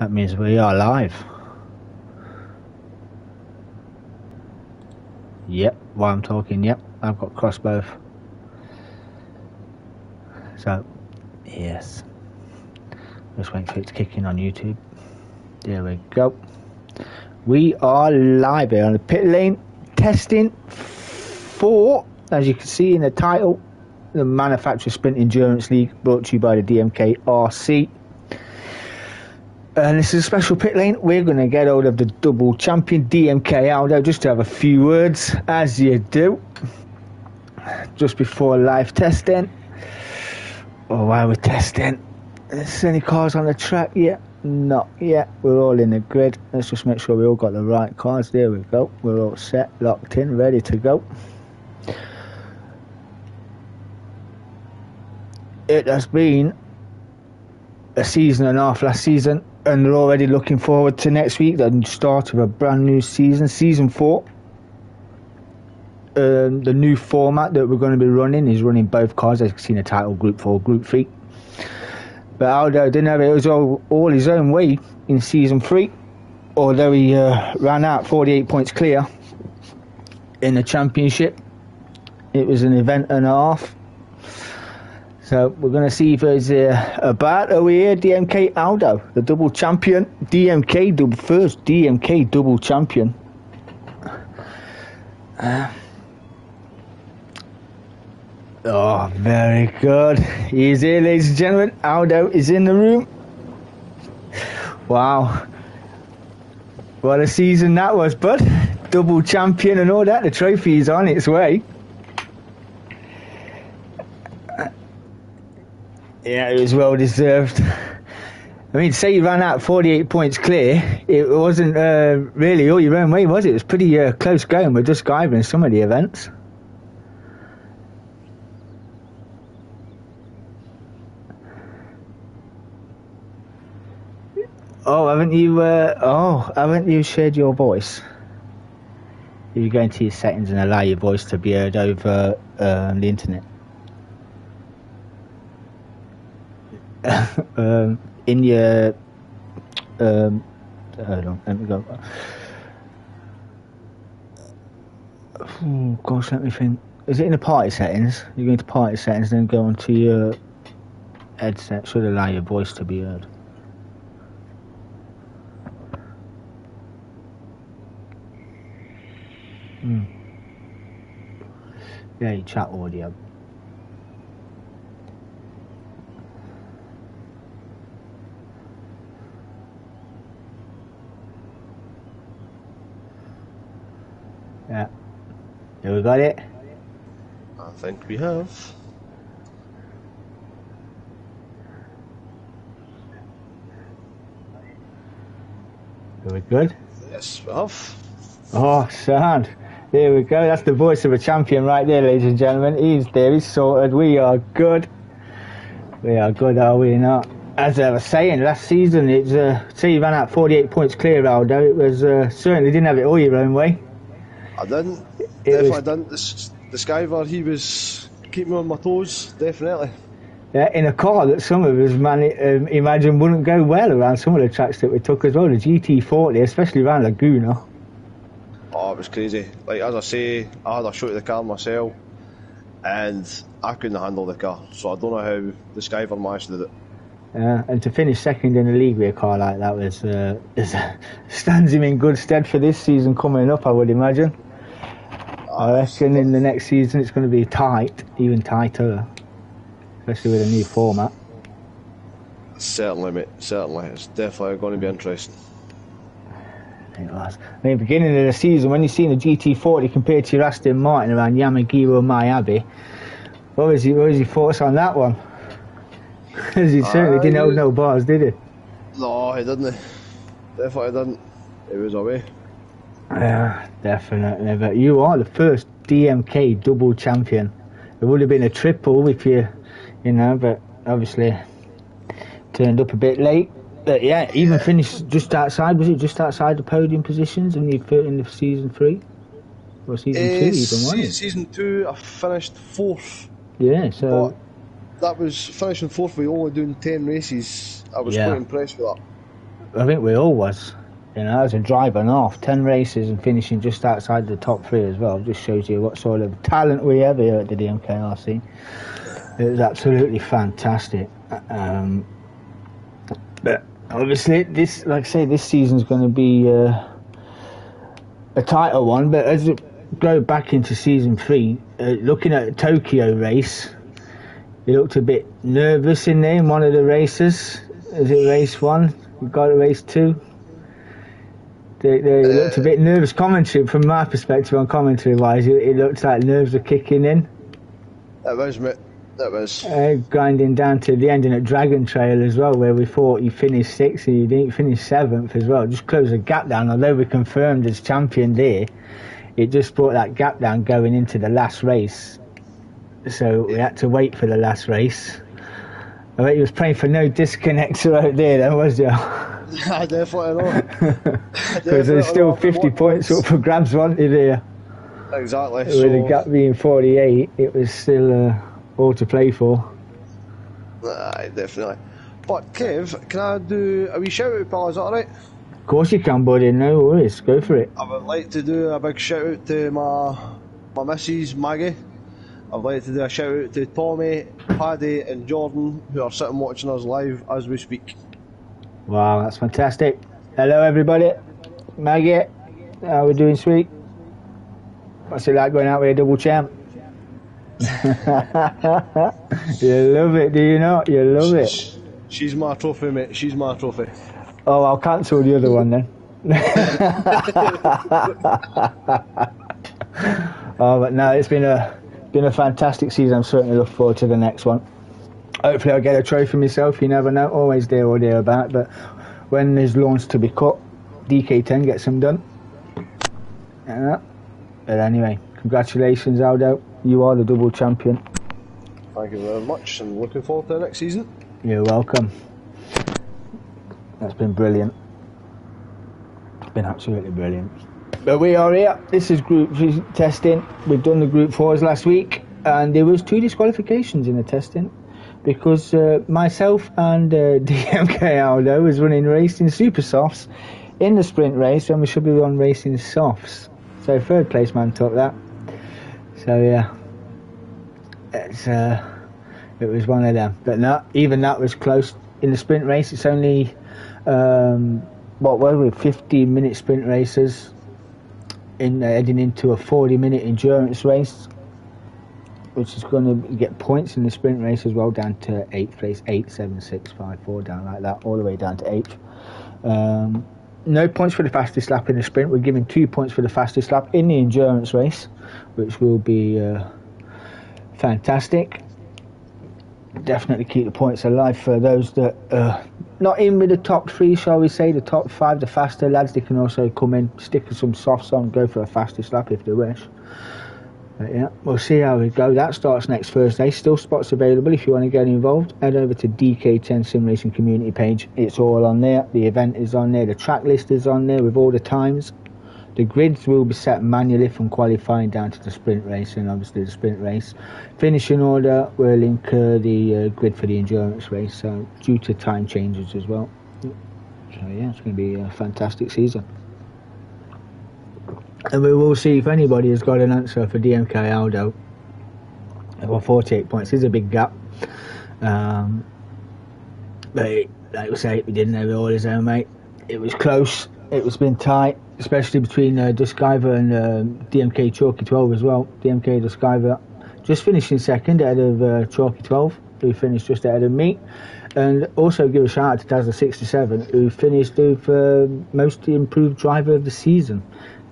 That means we are live. Yep, while I'm talking, yep, I've got cross both. So, yes. Just waiting for it to kick in on YouTube. There we go. We are live here on the pit lane testing for, as you can see in the title, the Manufacturer Sprint Endurance League brought to you by the DMK RC. And this is a special pit lane. We're going to get hold of the double champion DMK Aldo just to have a few words, as you do, just before live testing. Oh, or while we're testing. Is any cars on the track yet? Not yet. We're all in the grid. Let's just make sure we all got the right cars. There we go. We're all set, locked in, ready to go. It has been a season and a half last season and they're already looking forward to next week, the start of a brand new season, season four. Um, the new format that we're going to be running is running both cars, as you can see in title, Group 4, Group 3. But Aldo didn't have it, it was all, all his own way in season 3, although he uh, ran out 48 points clear in the championship. It was an event and a half so we're going to see if there's a bat over here. DMK Aldo, the double champion. DMK, double, first DMK double champion. Uh, oh, very good. He's here, ladies and gentlemen. Aldo is in the room. Wow. What a season that was, bud. Double champion and all that. The trophy is on its way. Yeah, it was well deserved. I mean, say you ran out 48 points clear, it wasn't uh, really all your own way, was it? It was pretty uh, close going with just in some of the events. Oh, haven't you? Uh, oh, haven't you shared your voice? If You go into your settings and allow your voice to be heard over um, the internet. um, in your um. Oh, gosh, let me think. Is it in the party settings? You go into party settings, then go onto your headset. Should allow your voice to be heard. Hmm. Yeah, chat audio. Yeah. Have we got it? I think we have. Are we good? Yes, we have. Oh, sound. There we go. That's the voice of a champion right there, ladies and gentlemen. He's there. He's sorted. We are good. We are good, are we not? As I was saying, last season, it's uh, say you ran out 48 points clear, Aldo. It was uh, certainly didn't have it all your own way. I didn't. It definitely was... didn't. The, the Skyver, he was keeping me on my toes, definitely. Yeah, in a car that some of us man, um, imagine wouldn't go well around some of the tracks that we took as well, the GT40, especially around Laguna. Oh, it was crazy. Like, as I say, I had a shot of the car myself, and I couldn't handle the car, so I don't know how the Skyver managed to do it. Yeah, and to finish second in the league with a car like that was uh, is, stands him in good stead for this season coming up, I would imagine. I reckon in the next season it's going to be tight, even tighter, especially with a new format. Certainly, mate. Certainly, it's definitely going to be interesting. It was. I mean, beginning of the season, when you've seen a GT40 compared to your Aston Martin around Yamagiwa Miyabi, what was, your, what was your thoughts on that one? Because he certainly uh, didn't hold no bars, did he? No, he didn't. Definitely didn't. It was away. Yeah, definitely. But you are the first DMK double champion. It would have been a triple if you, you know, but obviously turned up a bit late. But yeah, even finished just outside. Was it just outside the podium positions And you the in the season three or season uh, two? Even season, season two, I finished fourth. Yeah, so but that was finishing fourth. We only doing ten races. I was yeah. quite impressed with that. I think we all was. You know, as a driver and off, ten races and finishing just outside the top three as well. Just shows you what sort of talent we have here at the DMKRC. It was absolutely fantastic. Um, but obviously, this, like I say, this season's going to be uh, a tighter one. But as it go back into season three, uh, looking at the Tokyo race, he looked a bit nervous in there in one of the races. Is it race one? We got race two. They, they looked a bit nervous. Commentary, from my perspective, on commentary wise, it, it looked like nerves were kicking in. That was mate. That was. Uh, grinding down to the ending at Dragon Trail as well, where we thought you finished sixth and you didn't finish seventh as well. Just closed the gap down. Although we confirmed as champion there, it just brought that gap down going into the last race. So we had to wait for the last race. I bet you was praying for no disconnector out there, then was you? I definitely know. Because there's still 50 points up for grabs, wasn't there? Exactly. With so, the gap being 48, it was still uh, all to play for. Aye, definitely. But Kev, can I do a wee shout out, pal? Is that alright? Of course you can, buddy. No worries. Go for it. I would like to do a big shout out to my my missus Maggie. I'd like to do a shout out to Tommy, Paddy, and Jordan who are sitting watching us live as we speak. Wow, that's fantastic. Hello, everybody. Maggie, how are we doing, sweet? What's it like going out with a double champ? you love it, do you not? You love it. She's my trophy, mate. She's my trophy. Oh, I'll cancel the other one then. oh, but no, it's been a been a fantastic season. I'm certainly looking forward to the next one. Hopefully, I'll get a trophy for myself. You never know. Always there or thereabout. But when there's lawns to be cut, DK10 gets them done. Yeah. But anyway, congratulations, Aldo. You are the double champion. Thank you very much, and looking forward to the next season. You're welcome. That's been brilliant. It's been absolutely brilliant. But we are here. This is group testing. We've done the group fours last week, and there was two disqualifications in the testing because uh, myself and uh, DMK Aldo was running racing super softs in the sprint race, and we should be on racing softs. So third place man took that. So yeah, it's uh, it was one of them. But not even that was close in the sprint race. It's only um, what were we? 15 minute sprint races in uh, heading into a 40 minute endurance race, which is going to get points in the sprint race as well, down to eighth place, eight, seven, six, five, four, down like that, all the way down to eighth. Um, no points for the fastest lap in the sprint. We're giving two points for the fastest lap in the endurance race, which will be uh, fantastic. Definitely keep the points alive for those that are not in with the top three, shall we say, the top five, the faster lads. They can also come in, stick some softs on, go for a fastest lap if they wish. Yeah, we'll see how we go. That starts next Thursday. Still spots available if you want to get involved. Head over to DK10 Sim Racing community page. It's all on there. The event is on there. The track list is on there with all the times. The grids will be set manually from qualifying down to the sprint race and obviously the sprint race. Finishing order will link uh, the uh, grid for the endurance race, so due to time changes as well. So yeah, it's going to be a fantastic season. And we will see if anybody has got an answer for DMK Aldo. Well, 48 points is a big gap. Um, but like we say, we didn't have all his own, mate. It was close. It was been tight, especially between uh, Duskiver and uh, DMK Chalky 12 as well. DMK Duskiver just finishing second ahead of uh, Chalky 12, who finished just ahead of me. And also give a shout out to Dazzler 67, who finished for most improved driver of the season.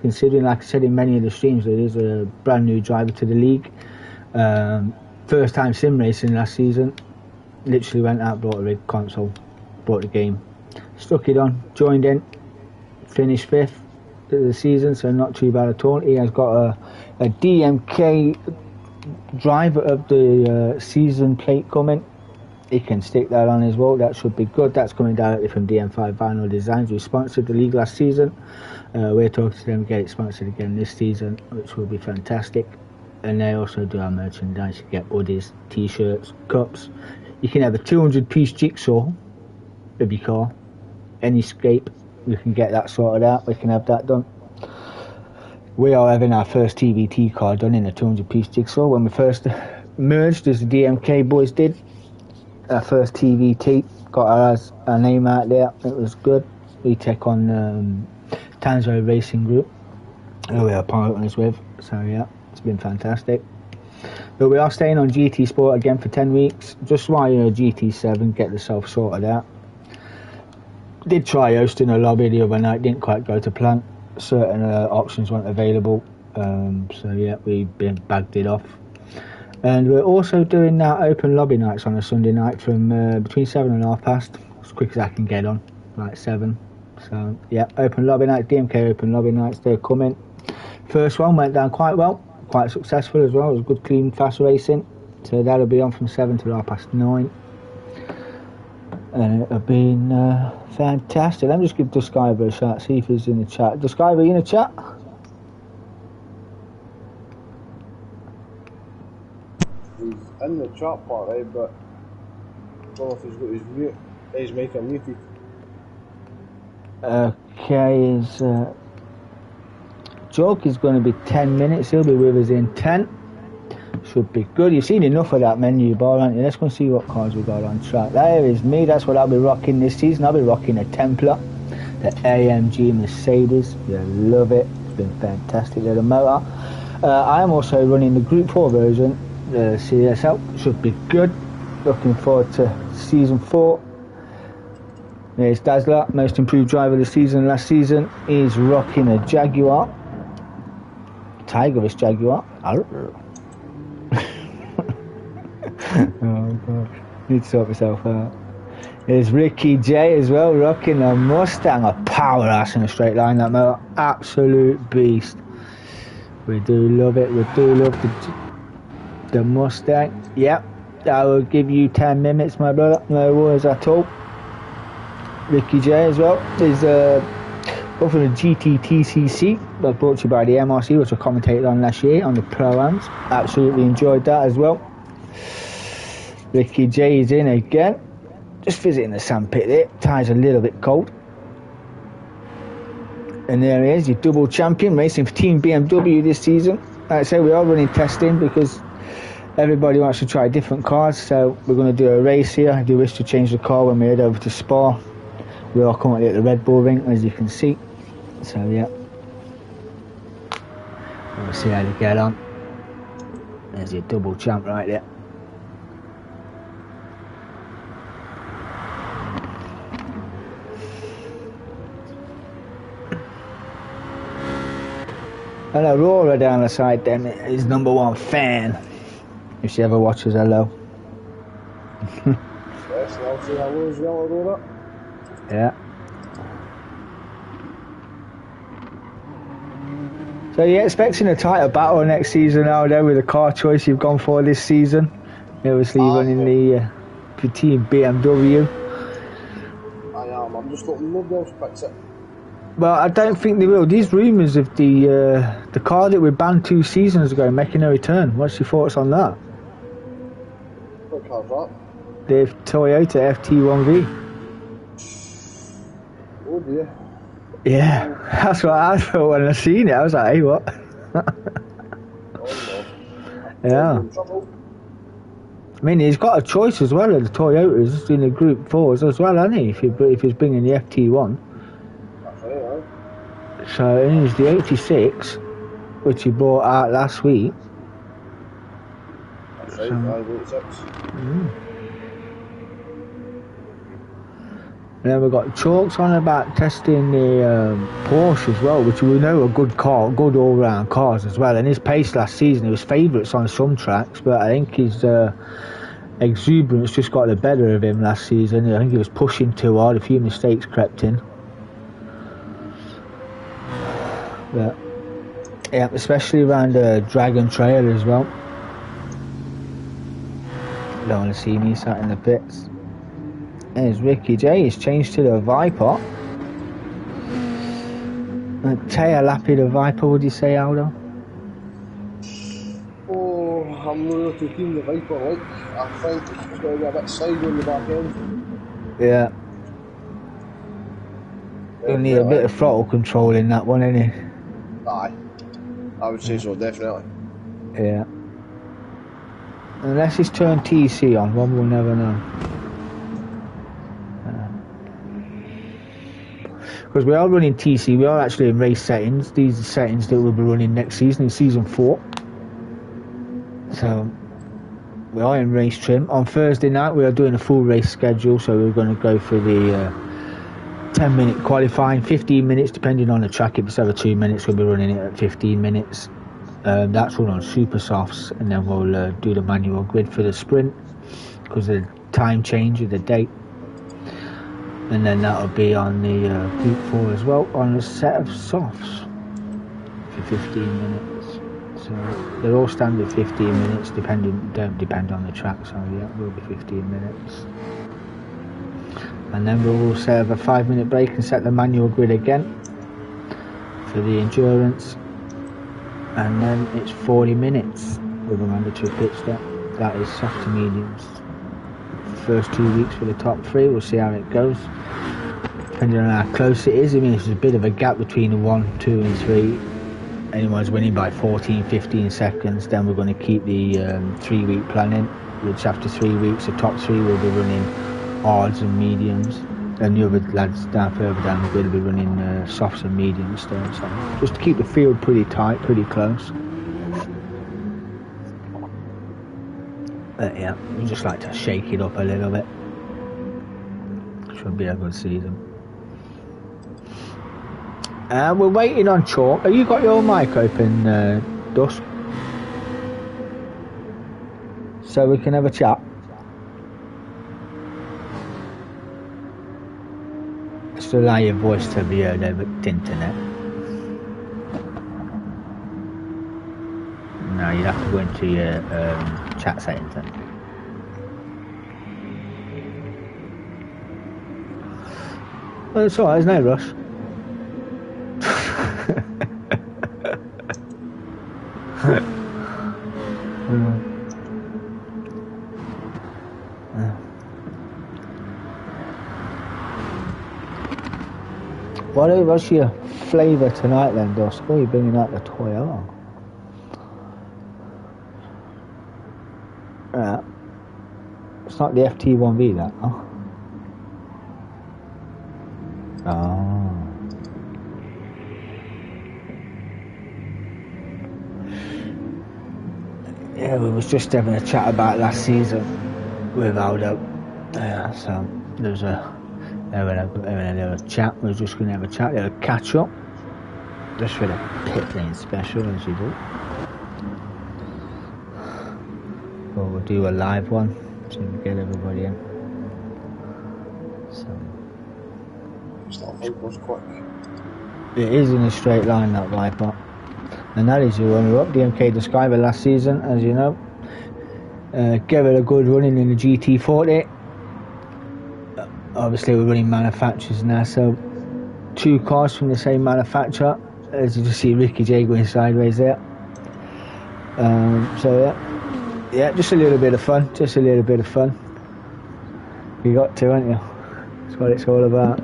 Considering, like I said in many of the streams, that he's a brand new driver to the league. Um, first time sim racing last season. Literally went out, bought a rig console, bought the game, stuck it on, joined in, finished fifth of the season, so not too bad at all. He has got a, a DMK driver of the uh, season plate coming. He can stick that on as well. That should be good. That's coming directly from DM5 Vinyl Designs, who sponsored the league last season. Uh, we're talking to them to get it sponsored again this season, which will be fantastic. And they also do our merchandise. You get hoodies, t-shirts, cups. You can have a 200 piece jigsaw of your car any scape, we can get that sorted out. We can have that done. We are having our first TVT card done in a 200 piece jigsaw. When we first merged, as the DMK boys did, our first TVT got our, our name out there. It was good. We take on um, Tanzo Racing Group, who we are partners with. So yeah, it's been fantastic. But we are staying on GT Sport again for 10 weeks, just while you know GT7 get yourself sorted out. Did try hosting a lobby the other night, didn't quite go to plan. Certain uh, options weren't available, um, so yeah, we been bagged it off. And we're also doing now open lobby nights on a Sunday night from uh, between seven and half past, as quick as I can get on, like seven. So yeah, open lobby nights, DMK open lobby nights, they're coming. First one went down quite well, quite successful as well. It was good, clean, fast racing. So that'll be on from seven to half past nine. And it'll been uh, fantastic. Let me just give Discover a shout, see if he's in the chat. Discover, you in the chat? He's in the chat part, right? But I don't know if he's got his mute, his mic unmuted. Okay, his uh, joke is going to be 10 minutes. He'll be with us in 10. Should be good. You've seen enough of that menu bar, haven't you? Let's go and see what cars we got on track. There is me. That's what I'll be rocking this season. I'll be rocking a Templar, the AMG Mercedes. You love it. It's been fantastic little motor. Uh, I am also running the Group 4 version, the CSL. Should be good. Looking forward to season 4. There's Dazzler, most improved driver of the season last season. He's rocking a Jaguar. Tigerish Jaguar. Oh god. Need to sort myself out. There's Ricky J as well, rocking a Mustang, a powerhouse in a straight line. That motor, absolute beast. We do love it. We do love the the Mustang. Yep, I will give you 10 minutes, my brother. No worries at all. Ricky J as well. There's uh, both of the GTTCC that brought to you by the MRC, which I commentated on last year on the Pro-Ams. Absolutely enjoyed that as well. Ricky J is in again. Just visiting the sandpit there. Tyre's a little bit cold. And there he is, your double champion, racing for Team BMW this season. Like I say, we are running testing because everybody wants to try different cars. So we're going to do a race here. I do wish to change the car when we head over to Spa. We are currently at the Red Bull Ring, as you can see. So yeah, we'll see how they get on. There's your double champ right there. And Aurora down the side then is number one fan. If she ever watches, hello. Yes, I'll as well, Aurora. Yeah. So you're expecting a tighter battle next season now then with the car choice you've gone for this season? Obviously Ah, running the uh, the team BMW. I am. I'm just hoping nobody else picks it. Well, I don't think they will. These rumours of the uh, the car that we banned two seasons ago making a return. What's your thoughts on that? What car's that? The Toyota FT1V. Oh dear. Yeah, that's what I thought when I seen it. I was like, hey, what? Oh yeah. I mean, he's got a choice as well of the Toyotas in the Group 4s as well, hasn't he? If, he, if he's bringing the FT1. That's right. So he's the 86, which he brought out last week. That's right, So- 86. And then we've got Chalks on about testing the um, Porsche as well, which we know are good car, good all-round cars as well. And his pace last season, he was favourites on some tracks, but I think his uh, exuberance just got the better of him last season. I think he was pushing too hard. A few mistakes crept in. But yeah, especially around the Dragon Trail as well. Don't want to see me sat in the pits. There's Ricky J. He's changed to the Viper. Uh, Taya Lappy the Viper, would you say, Aldo? Oh, I'm not really too keen the Viper, like. I think it's going to be a bit side on the back end. Yeah. You'll need a bit of throttle control in that one, innit? Aye. I would say so, definitely. Yeah. Unless he's turned TC on, one will never know. Because we are running TC, we are actually in race settings. These are settings that we'll be running next season, in season four. So we are in race trim. On Thursday night, we are doing a full race schedule, so we're going to go for the uh, 10 minute qualifying, 15 minutes, depending on the track. If it's over two minutes, we'll be running it at 15 minutes. Um, that's run on super softs, and then we'll uh, do the manual grid for the sprint because of the time change of the date. And then that'll be on the uh, Group 4 as well on a set of softs for 15 minutes. So they're all standard 15 minutes, depending don't depend on the track. So yeah, it will be 15 minutes. And then we'll also have a five minute break and set the manual grid again for the endurance. And then it's 40 minutes with a mandatory pit stop. That is soft to mediums. First two weeks for the top three, we'll see how it goes. Depending on how close it is, I mean, there's a bit of a gap between the one, two, and three, anyone's winning by 14, 15 seconds, then we're going to keep the um, three week planning, which after three weeks, the top three will be running odds and mediums, and the other lads down further down will be running uh, softs and mediums. So just to keep the field pretty tight, pretty close. But yeah, we just like to shake it up a little bit. Should be a good season. Uh, we're waiting on chalk. Have you got your mic open, uh, Dusk? So we can have a chat. Just allow your voice to be heard over the internet. No, you have to go into your um, chat settings then. Well, it's alright, there's no rush. What what's your flavour tonight then, Dusk? What are you bringing out the Toyota? Yeah. It's not the FT1V that? Oh. Yeah, we was just having a chat about last season with Aldo. Yeah, so there was a having a, having a little chat. We are just going to have a chat, a little catch up, just for the pit lane special as you do. Well, we'll do a live one to get everybody in. So it is in a straight line that Viper, and that is your runner-up, DMK Describer last season, as you know. Uh, gave it a good running in the GT40 obviously we're running manufacturers now, so two cars from the same manufacturer. As you just see Ricky J going sideways there. Um, so yeah, yeah, just a little bit of fun, just a little bit of fun. You got to, haven't you? That's what it's all about.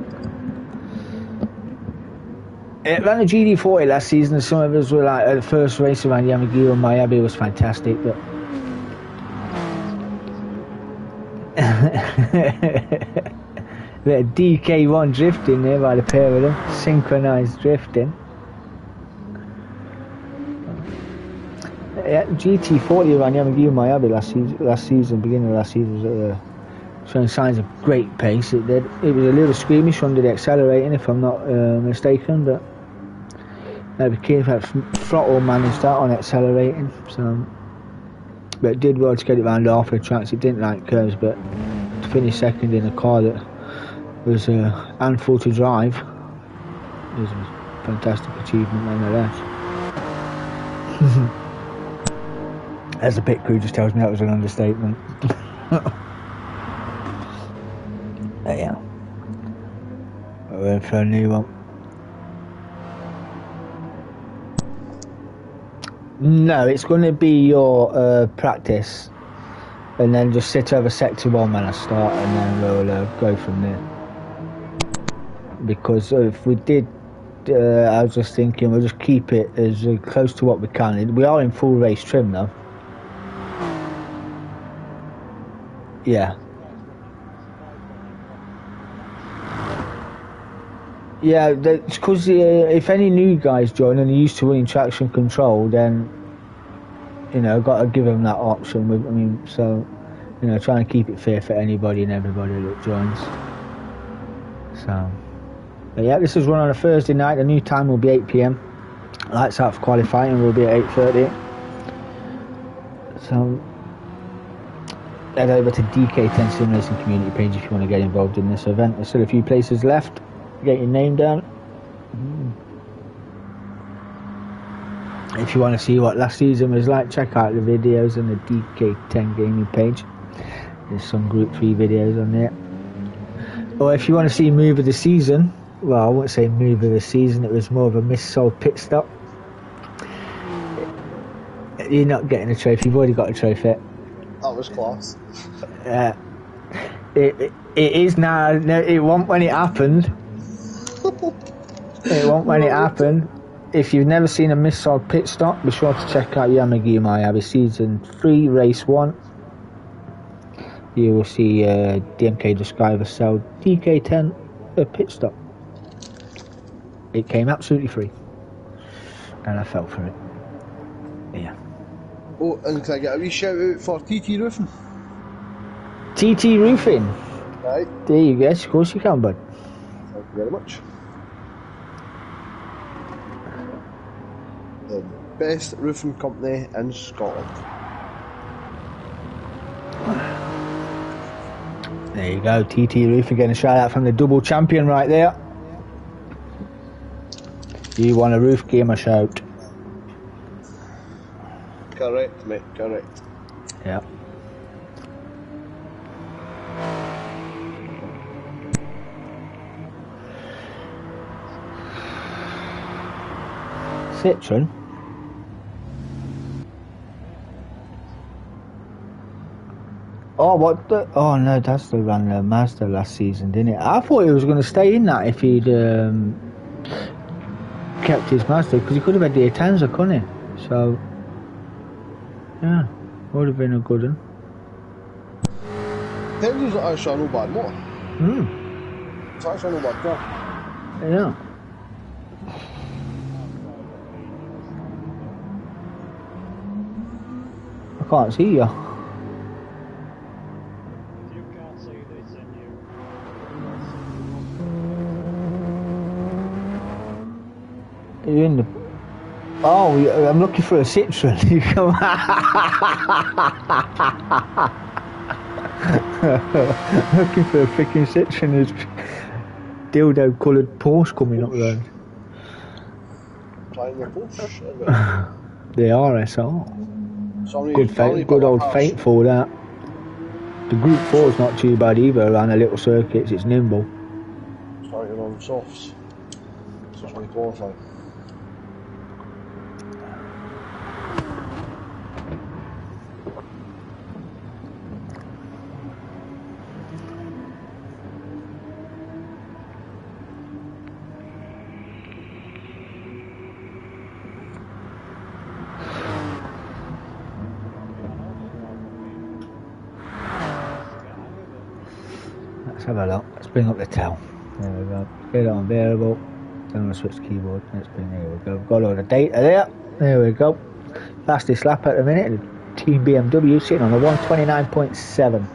It ran a GT40 last season. And some of us were like, the first race around Yamagiwa and Miyabi was fantastic, but. Bit of DK1 drifting there by the pair of them, synchronized drifting. GT40 ran Yamagiwa Miyabi last season, last season, beginning of last season, was uh, showing signs of great pace. It did. It was a little squeamish under the accelerating, if I'm not uh, mistaken, but maybe Keith had throttle managed that on accelerating. So, but it did well to get it around half the tracks. It didn't like curves, but to finish second in a car that was a handful to drive. Was a fantastic achievement nonetheless. As the pit crew just tells me that was an understatement. yeah. We're in for a new one. No, it's going to be your uh, practice, and then just sit over sector one when I start, and then we'll uh, go from there. because if we did, uh, I was just thinking we'll just keep it as uh, close to what we can. We are in full race trim though. Yeah. Yeah, that's because uh, if any new guys join and they're used to running traction control, then you know, got to give them that option. I mean, so you know, try and keep it fair for anybody and everybody that joins. So, but yeah, this is run on a Thursday night. The new time will be 8 p.m. Lights out for qualifying will be at 8:30. So, head over to DK10 Sim Racing community page if you want to get involved in this event. There's still a few places left. Get your name down. If you want to see what last season was like, check out the videos on the DK10 gaming page. There's some Group 3 videos on there. Or if you want to see move of the season, well, I wouldn't say move of the season, it was more of a missold pit stop. You're not getting a trophy, you've already got a trophy. That was class. Uh, it, it, it is now, no, it wasn't when it happened. it wasn't when it happened. If you've never seen a missold pit stop, be sure to check out Yamagiwa Miyabi Season 3, Race 1 you will see uh, DMK Discover sell DK10 a pit stop. It came absolutely free, and I fell for it. Yeah. Oh, and can I get a wee shout out for TT Roofing? TT Roofing. Right. There you go. Of course you can, bud. Thank you very much. The best roofing company in Scotland. There you go, TT Roofing getting a shout out from the double champion right there. You want a roof, game a shout. Correct, mate, correct. Yeah. Citroen. Oh, what the? Oh no, that's the ran the Mazda last season, didn't it? I thought he was going to stay in that if he'd um, kept his Mazda because he could have had the Atenza, couldn't he? So, yeah, would have been a good one. Tenzo's actually no bad motor. Hmm. It's actually no bad car. Yeah. I can't see you. You can't see you. You're in the. Oh, uh, I'm looking for a Citroen. You come. looking for a freaking Citroen. There's dildo coloured Porsche coming up there. Trying your Porsche. They are SR. Somebody Good, fa- good old Fateful that. The Group 4 is not too bad either around the little circuits. It's nimble. Starting on softs. So it's really qualifying. Let's have a look. Let's bring up the tail. There we go. Get on variable. Then we'll switch keyboard. Let's bring there we go. Got all the data there. There we go. Fastest lap at the minute. Team BMW sitting on a 129.7.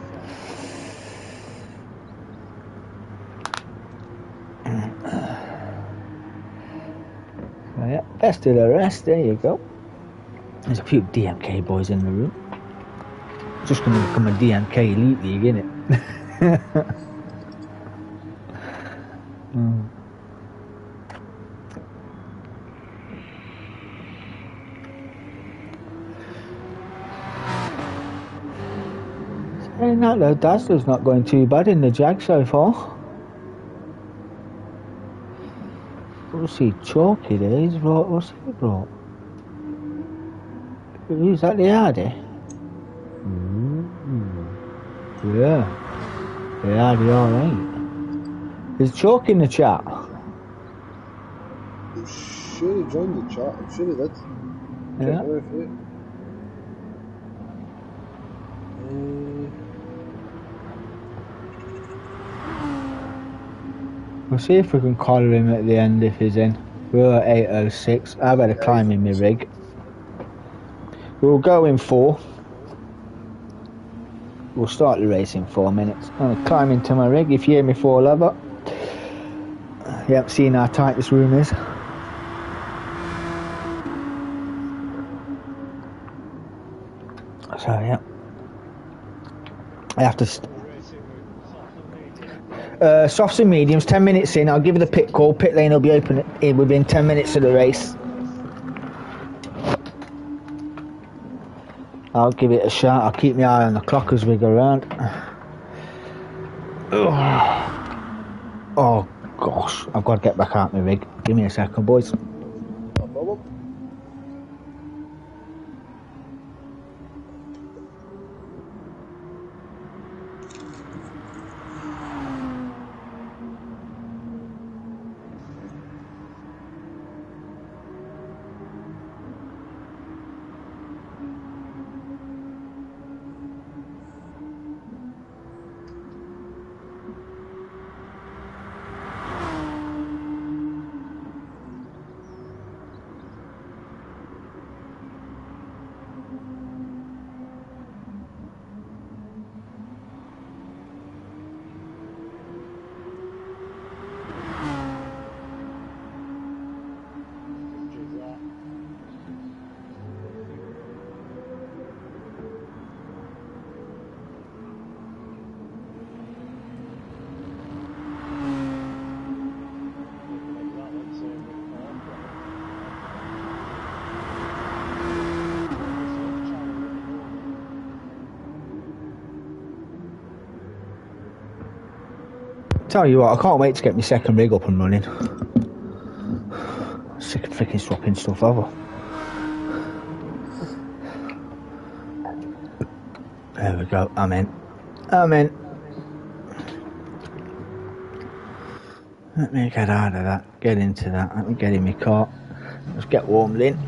So yeah, best of the rest. There you go. There's a few DMK boys in the room. Just going to become a DMK Elite League, innit? Mm. Saying that Dazzler's not going too bad in the Jag so far. What's he chalky there? He's brought, what's he brought? Who's that, the Hardy? Mm. Yeah. The Hardy alright. Is Chalk in the chat? I'm sure he joined the chat. I'm sure he did. Yeah. It. Uh, We'll see if we can collar him at the end if he's in. We're at 806. I've had a climb in my rig. We'll go in four. We'll start the race in four minutes. I'm gonna climb into my rig. If you hear me fall over, you haven't how tight this room is. So yeah, I have to. Uh, softs and mediums, 10 minutes in, I'll give you the pit call. Pit lane will be open in within 10 minutes of the race. I'll give it a shot. I'll keep my eye on the clock as we go around. Ugh. I've got to get back out my rig. Give me a second, boys. Tell you what, I can't wait to get my second rig up and running. Sick of freaking swapping stuff over. There we go, I'm in. I'm in. Let me get out of that, get into that, let me get in my car. Let's get warmed in.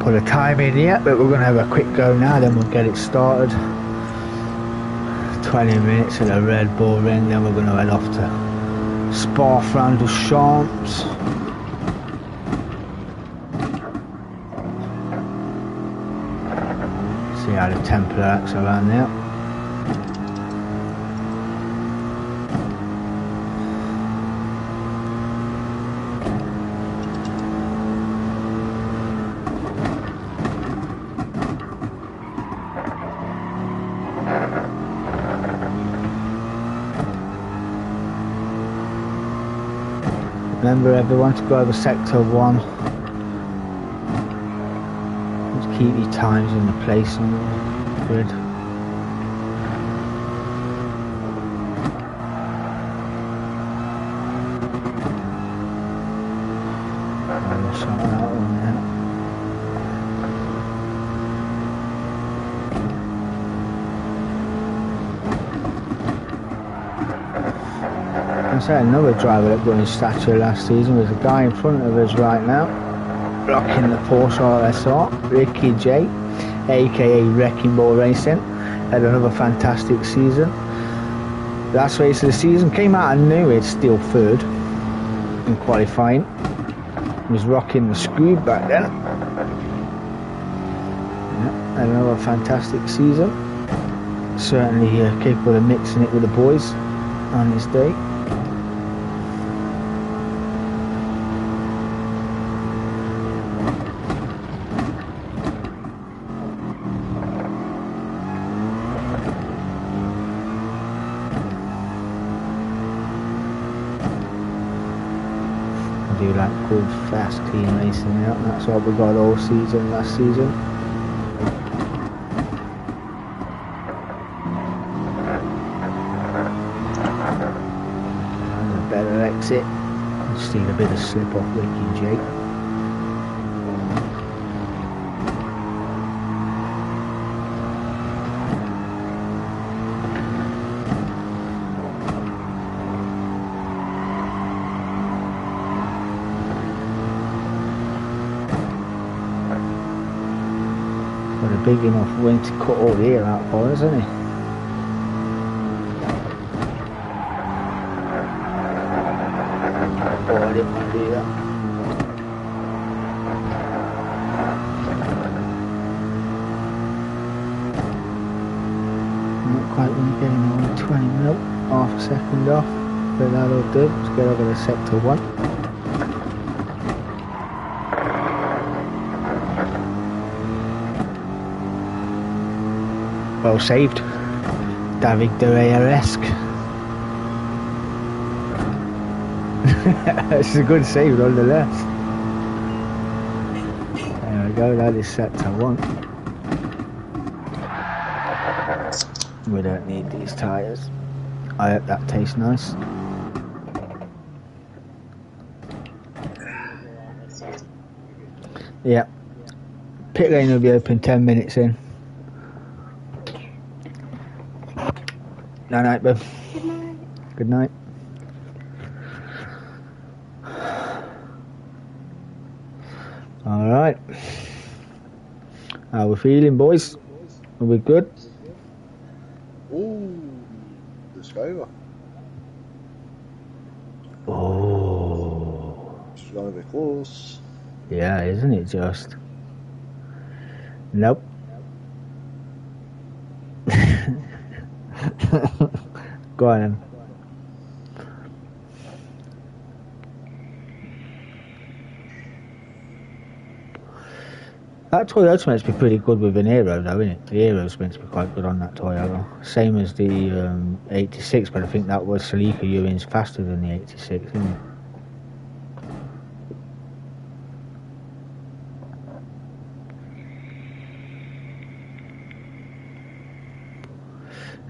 Put a time in yet, but we're going to have a quick go now, then we'll get it started. 20 minutes at the Red Bull Ring, then we're going to head off to Spa Francorchamps. See how the temple acts around there. Remember everyone to go over sector one. Just keep your times in the place on the grid. And we'll sort that one out. I say another driver that won his statue last season was a guy in front of us right now, rocking the Porsche RSR, Ricky J, aka Wrecking Ball Racing, had another fantastic season. Last race of the season came out and knew he'd still third in qualifying. Was rocking the screw back then. Yeah, had another fantastic season. Certainly uh, capable of mixing it with the boys on his day. I fast, clean racing out. That's what we got all season last season. And a better exit. Just need a bit of slip off Ricky Jake. a big enough wing to cut all the air out for isn't he? Oh, I didn't want to do that. Not quite when getting on 20 mil, half a second off, but that'll do. Let's get over to sector 1. Well saved. David De Gea-esque. It's a good save nonetheless. There we go, that is set sector 1. We don't need these tyres. I hope that tastes nice. Yeah. Pit lane will be open 10 minutes in. Night night, bub. Good night. All right. How we feeling, boys? Are we good? Ooh, the Skyver. Oh, She's gonna be close. yeah, isn't it just? Nope. Go on then. That Toyota's meant to be pretty good with an Aero though, isn't it? The Aero's meant to be quite good on that Toyota. Same as the um, 86, but I think that was Salika Ewing's faster than the 86, isn't it?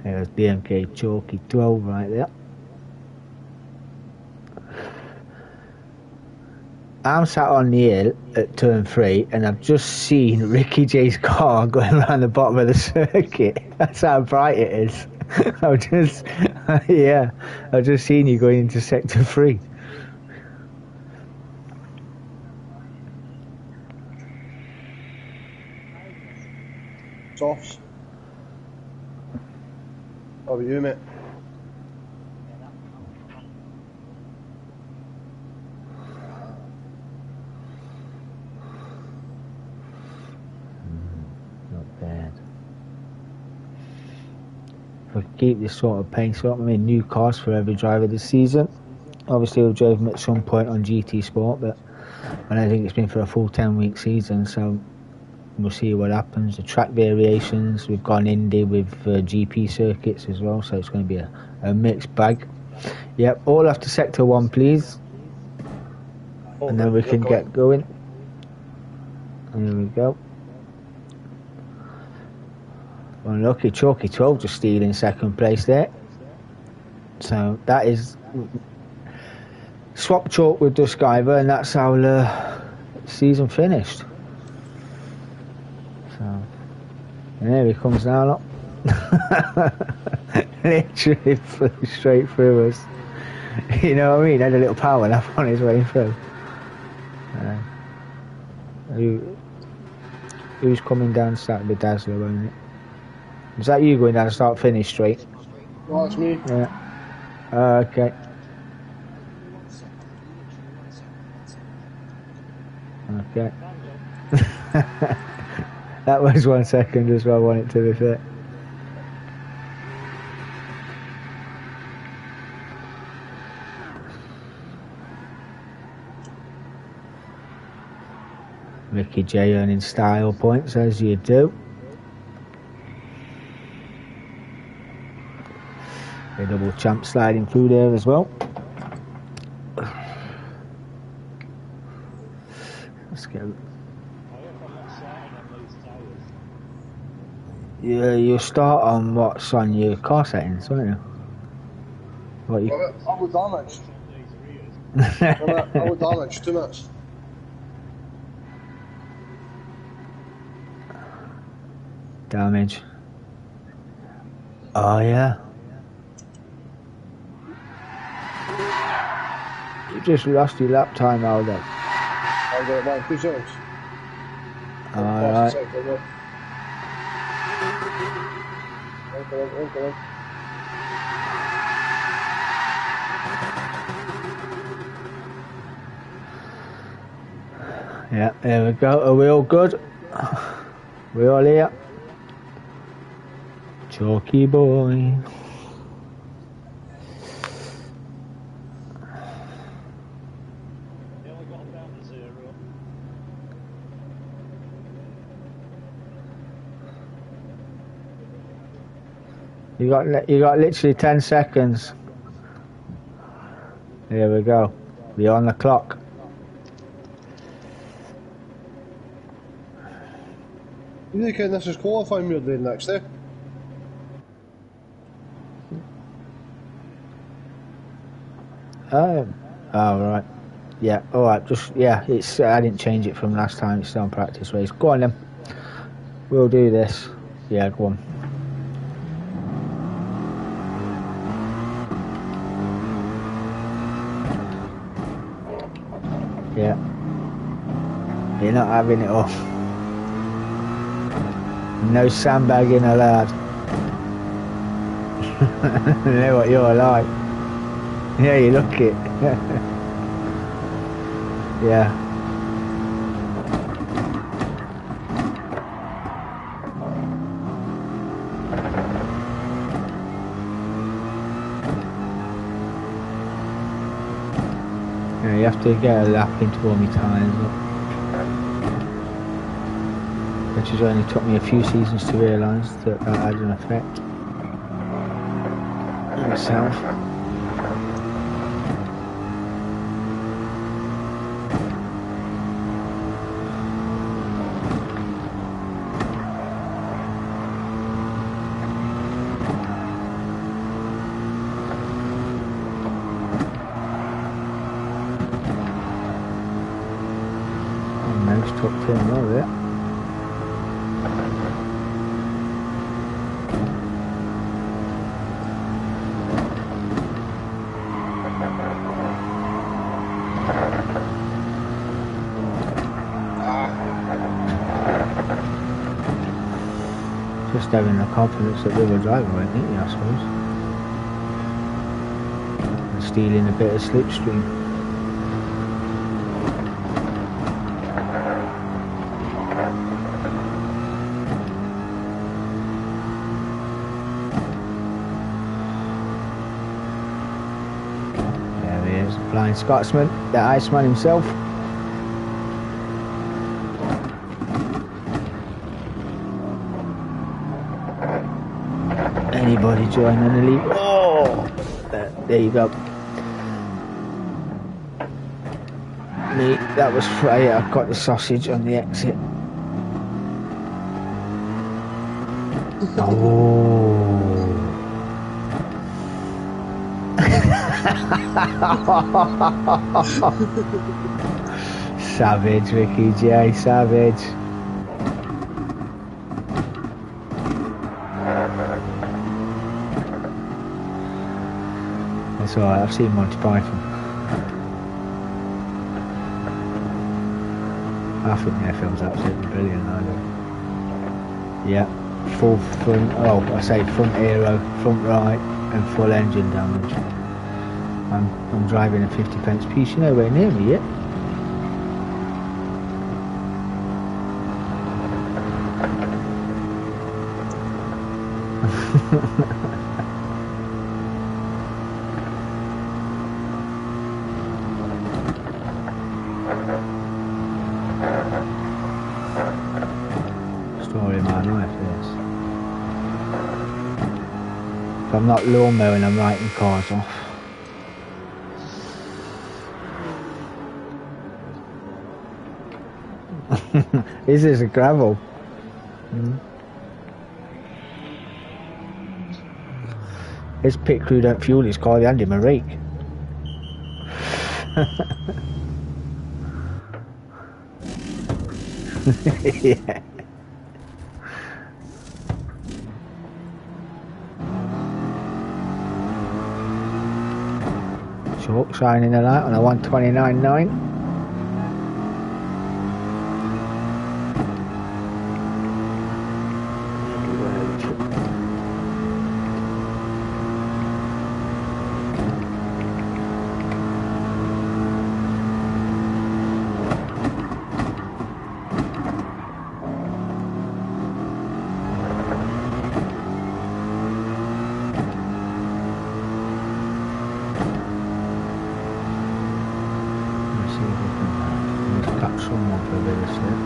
There's BMK Chalky 12 right there. I'm sat on the hill at turn three and I've just seen Ricky J's car going around the bottom of the circuit. That's how bright it is. I've just, yeah, I've just seen you going into sector three. Softs. How about you, mate? Not bad. If we keep this sort of pace up, I mean, new cars for every driver this season. Obviously, we've drove them at some point on GT Sport, but I don't think it's been for a full 10 week season, so we'll see what happens. The track variations, we've gone Indy with uh, GP circuits as well, so it's going to be a, a mixed bag. Yep, all after sector one, please, and then we can get going. And There we go. Unlucky Chalky 12 just stealing second place there. So that is swap chalk with Duskiver, and that's how the season finished. So and there he comes now, look. Literally flew straight through us. You know what I mean? Had a little power nap on his way through. Uh, who, who's coming down Saturday Dazzler, won't it? Is that you going down to start finish straight? It's me. Yeah. Uh, okay. Okay. that was one second as well, want it to be fit. Ricky J earning style points as you do. A double champ sliding through there as well. Let's go. I hope I'm not starting on these tires. Yeah, you start on what's on your car settings, won't you? What you? I was. These rears. I was damaged. Two minutes. Damage. Oh yeah. You just lost your lap time, Aldo. Get it back. Two seconds. Alright. Second, look. Yeah, there we go. Are we all good? We all here? Chalky boy. Nearly got them down to zero. You got you got literally ten seconds. Here we go. We're on the clock. You think this is qualifying we're doing next, eh? Oh, oh right. Yeah. All right. Just yeah. It's I didn't change it from last time. It's still on practice race. Go on then. We'll do this. Yeah. Go on. Yeah. You're not having it all. No sandbagging allowed. I know what you're like. Yeah, you look it. yeah. Yeah, you have to get a lap into all my tyres. Which has only took me a few seasons to realise that that had an effect. on Myself. And most tucked in, love it. Just having the confidence that the other driver won't you, I suppose. And stealing a bit of slipstream. There he is, flying Scotsman, the Iceman himself. Anybody join on the lead? Oh, there, there you go. Me, that was Frey. I got the sausage on the exit. Oh. savage, Ricky J. Savage. That's alright, I've seen Monty Python. I think their film's absolutely brilliant, do. Yeah, full front, oh, I say front aero, front right, and full engine damage. I'm, I'm driving a 50 pence piece, you're nowhere near me yet. Story of my life, this. I'm not lawn mowing, I'm writing cars off. this is a gravel. Mm. His pit crew don't fuel his car, they hand a rake. yeah. Shining a light on a 129.9. the slip.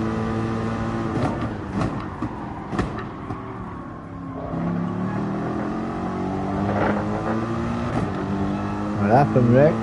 What happened, Rick?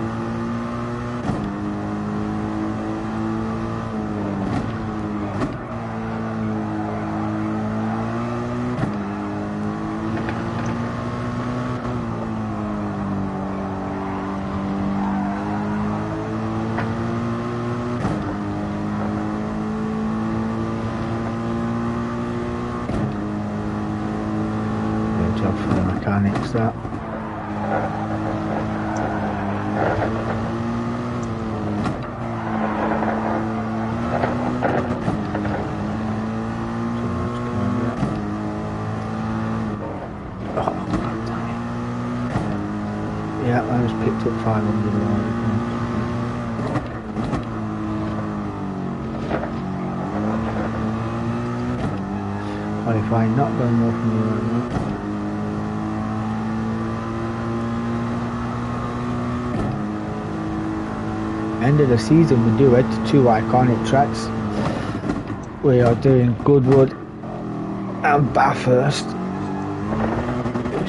Good job for the mechanics that. Too much going yet. Oh, God damn it. Yeah, I just picked up 500 already. Qualifying not going well for me right now. End of the season, we do it to two iconic tracks. We are doing Goodwood and Bathurst,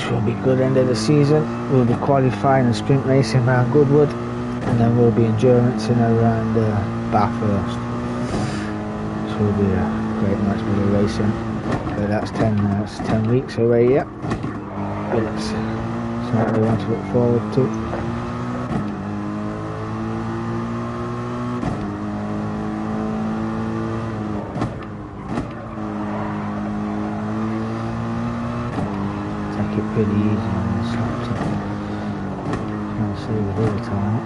which will be good end of the season. We'll be qualifying and sprint racing around Goodwood, and then we'll be endurance in around uh, Bathurst. Which will be a great match bit of racing. So that's ten, that's ten weeks away yet. But it's something we want to look forward to. Take it pretty easy on this laptop. Can't see with all the time.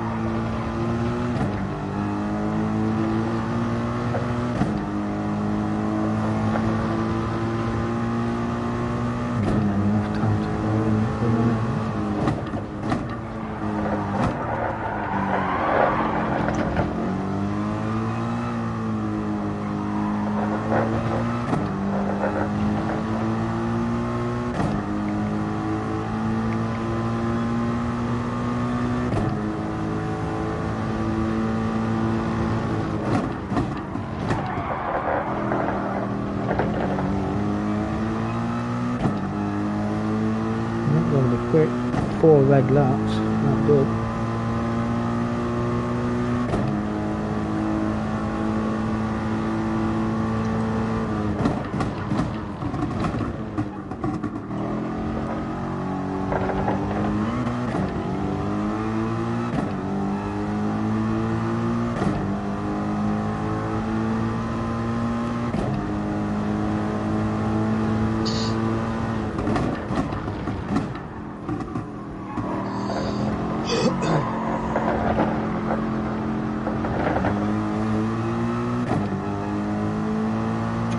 Haven't had enough time to go in and come in. Not going to be quick. Four red laps. Not good.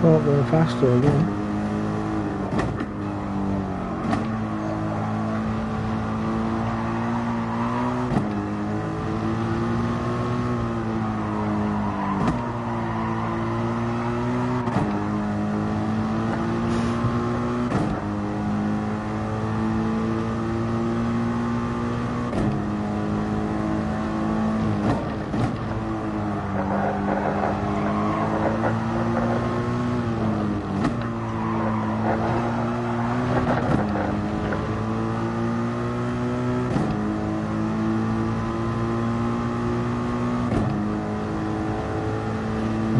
Twelve going faster again.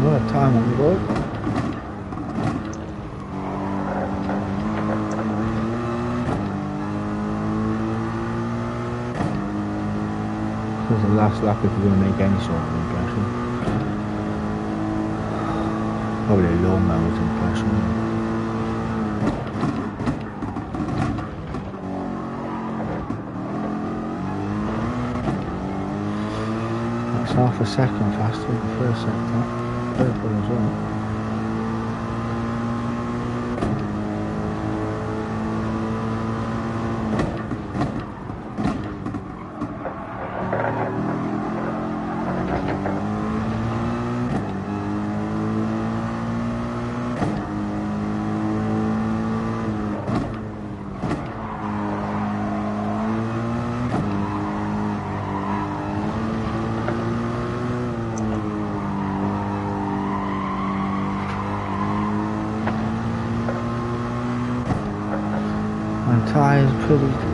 What a time on the board. This is the last lap if we're going to make any sort of impression. Probably a lawnmower's impression. That's half a second faster than the first sector. Purple as well.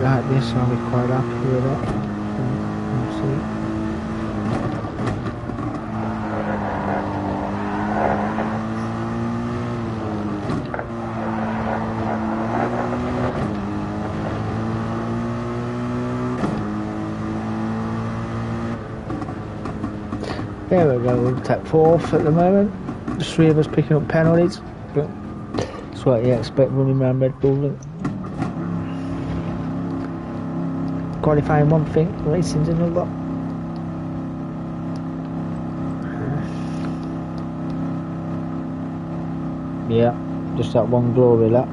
Like this, I'll be quite happy with it. And, and see. There we go, we'll take fourth at the moment. The three of us picking up penalties. That's what you expect running around Red Bull. look. Qualifying one thing, racing's another. Yeah, just that one glory lap.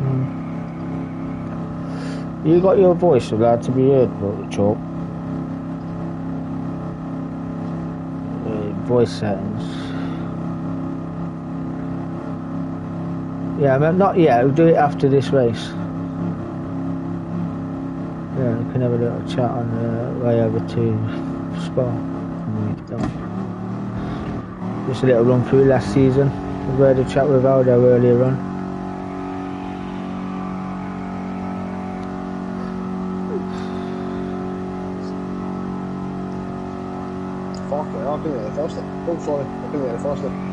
Hmm. You got your voice allowed to be heard, but chalk. Uh, voice settings. Yeah, not yet. We'll do it after this race. Yeah, we can have a little chat on the way over to Spa. Just a little run through last season. We had a chat with Aldo earlier on. Fuck it, I couldn't get the first one. Oh, sorry, I couldn't get the first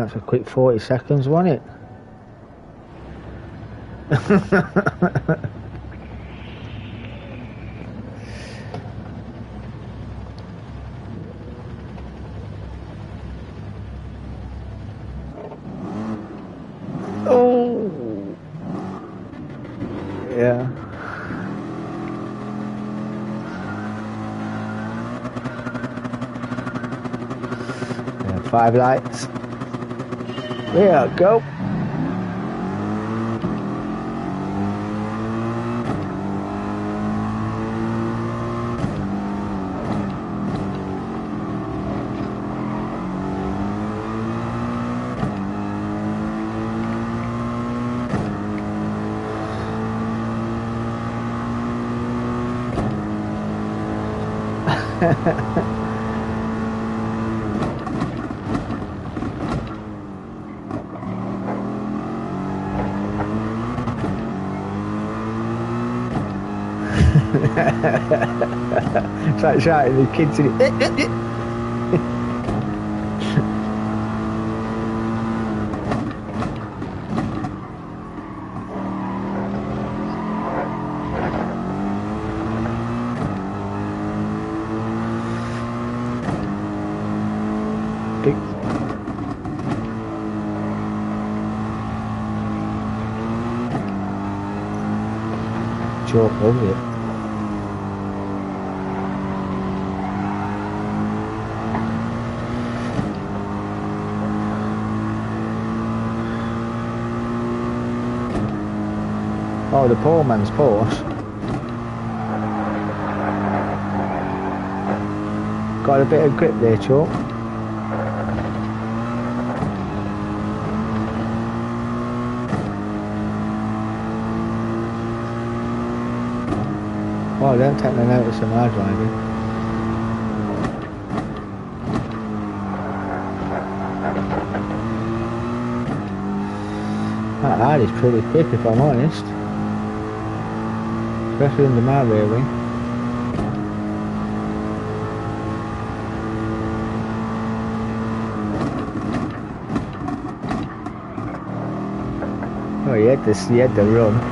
That's a quick 40 seconds, wasn't it? oh! Five lights. Yeah, go. Like shouting the kids in it. Chalk over it. Oh, the poor man's Porsche. Got a bit of grip there, Chalk. Oh, don't take no notice of my driving. That hard is pretty quick if I'm honest. Especially under my rear wing. Oh, you had to, you had to run.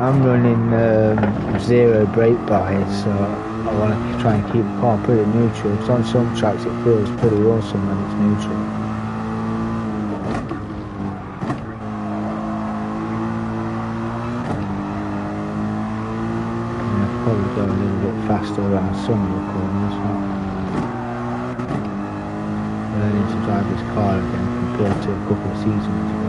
I'm running um, zero brake bias, so I want to try and keep the car pretty neutral. 'cause on some tracks it feels pretty awesome when it's neutral. Probably go a little bit faster around some of the corners. Learning to drive this car again compared to a couple of seasons ago.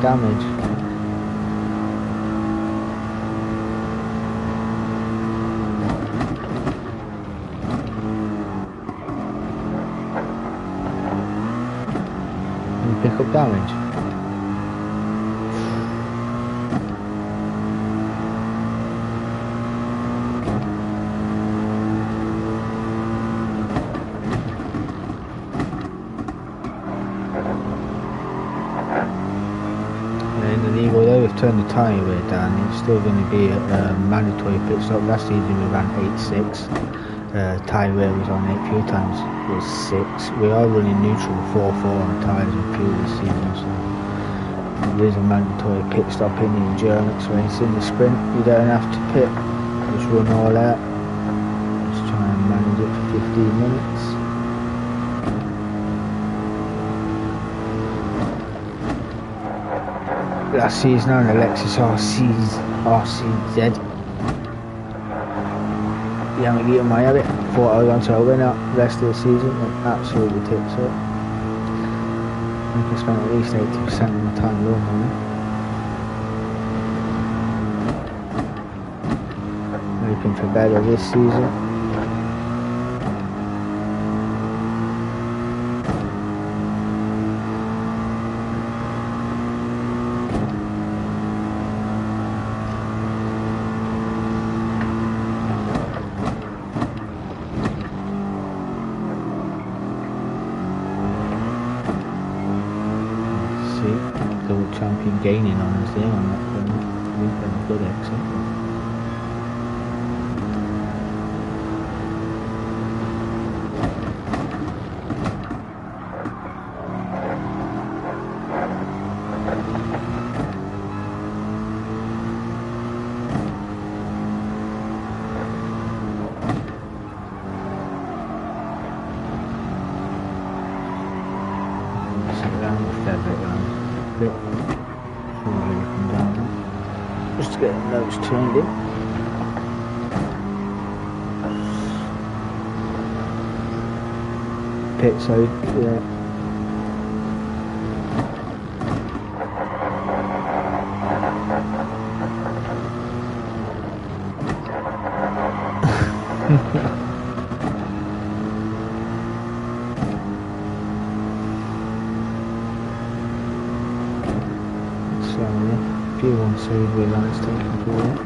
Got damage. You pick up damage. And in the Eagle, though, we've turned the tyre weight down. It's still going to be a, a mandatory pit stop. Last season we ran 8.6. Uh, tyre weight was on 8 fuel times was 6. We are running neutral 4-4 on tyres and fuel this season. So there is a mandatory pit stop in the endurance race. In the sprint, you don't have to pit. Just run all out. Just try and manage it for 15 minutes. Last season on a Lexus RC's RCZ. Yamagiwa Miyabi thought I was on to a winner rest of the season and absolutely tips up. I I spent at least 80% of my time on it. Hoping for better this season. See, champion gaining on us there on that corner. We've been a good exit. Sit down a fair bit around. Bit. Before we come down. Just to get the nose turned in. Pit side, yeah. Slowly. Few one side where lights taking forward.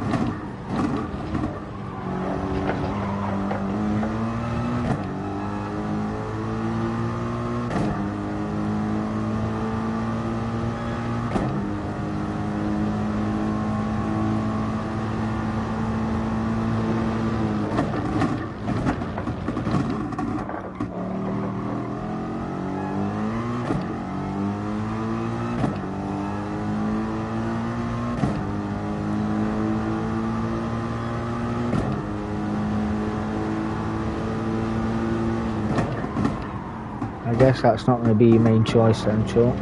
I guess that's not going to be your main choice then, sure.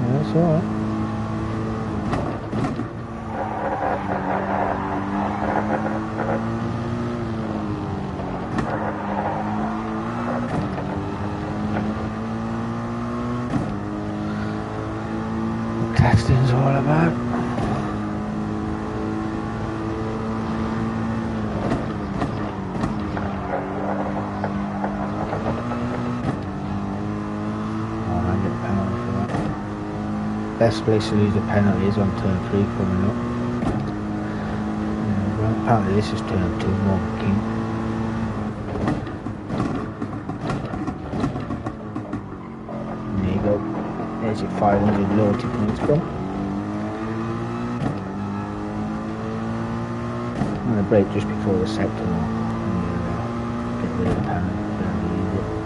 Yeah, that's alright. What testing's all about. Oh, I get a penalty for a penalty is on turn three coming up. Yeah, well, apparently this is turn two, Morgan King. There you go. There's your 500 loyalty points gone. I'm going to break just before the sector mark. and, uh, Get rid of the penalty. Very easy.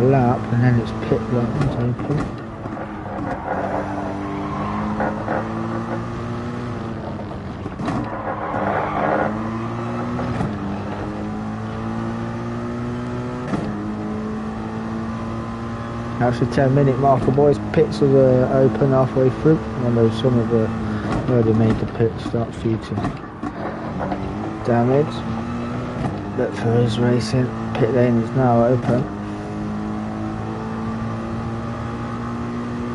Another lap and then it's pit lanes open. That's the 10 minute marker boys. Pits are uh, open halfway through. Know some of the already made the pit start due to damage. But for his racing, pit lane is now open.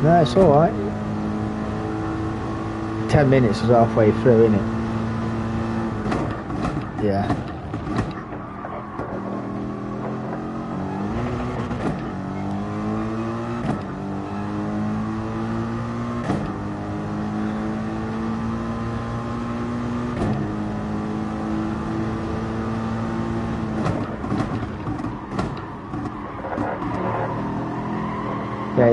No, it's alright. 10 minutes is halfway through, it? Yeah.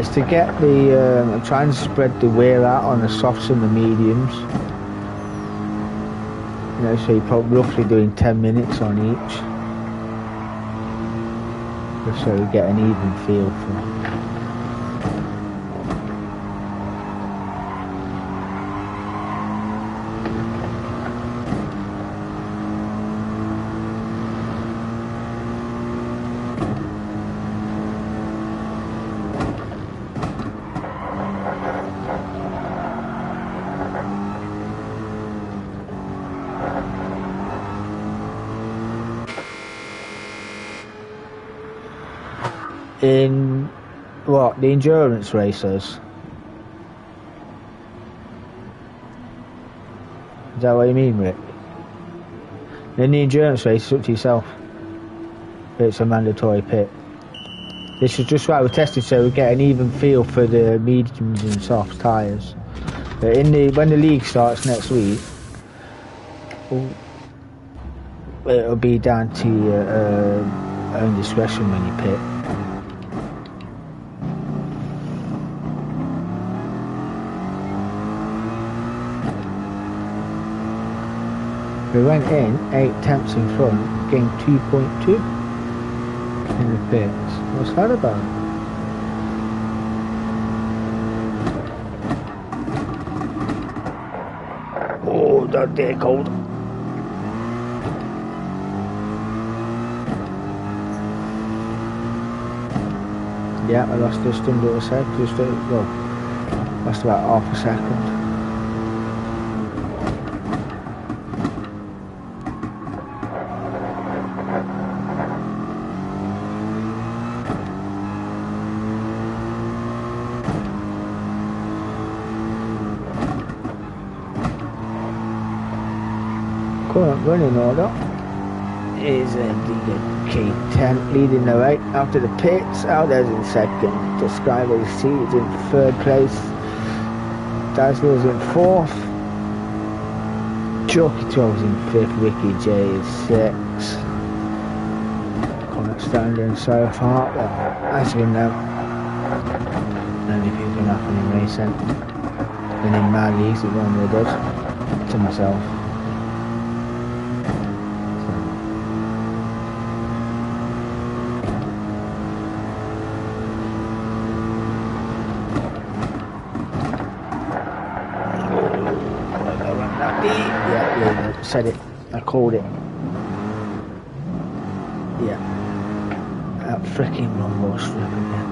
It's to get the, um, try and spread the wear out on the softs and the mediums. You know, so you're probably roughly doing 10 minutes on each. Just so you get an even feel for it. In what the endurance races? Is that what you mean, Rick? In the endurance race, it's up to yourself. It's a mandatory pit. This is just why we're testing, so we get an even feel for the mediums and soft tyres. But in the when the league starts next week, it'll be down to your uh, own discretion when you pit. We went in, 8 tenths in front, gained 2.2 in the pits. What's that about? Oh, that day cold. Yeah, I lost just under a sec, just a, well, lost about half a second. Running order is uh, the K10 leading the way after the pits. Aldez in second. Skyway C is in third place. Dazzler's in fourth. Chalky 12 is in fifth. Ricky J is sixth. Connor Standing so far. But as you know, only people can happen in racing. And in my leagues, it normally does. To myself. Yeah, yeah, said it. Yeah. That freaking strip again.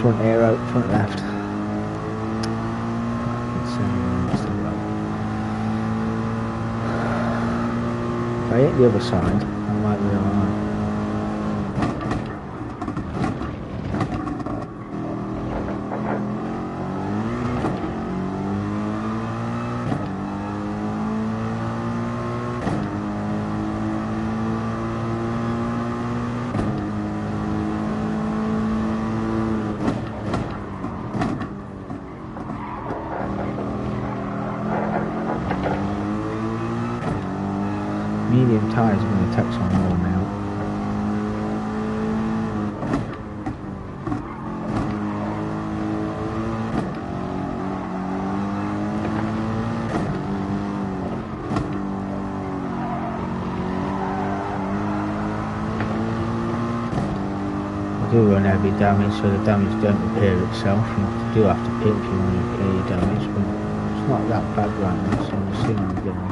Front aero, front left. Minutes to. If I hit the other side, I might be alright. Medium tyres are going to take some more now. do run heavy damage, so the damage don't repair itself. You have to do have to if you want to repair your damage, but it's not that bad right now, so we'll see how we get on.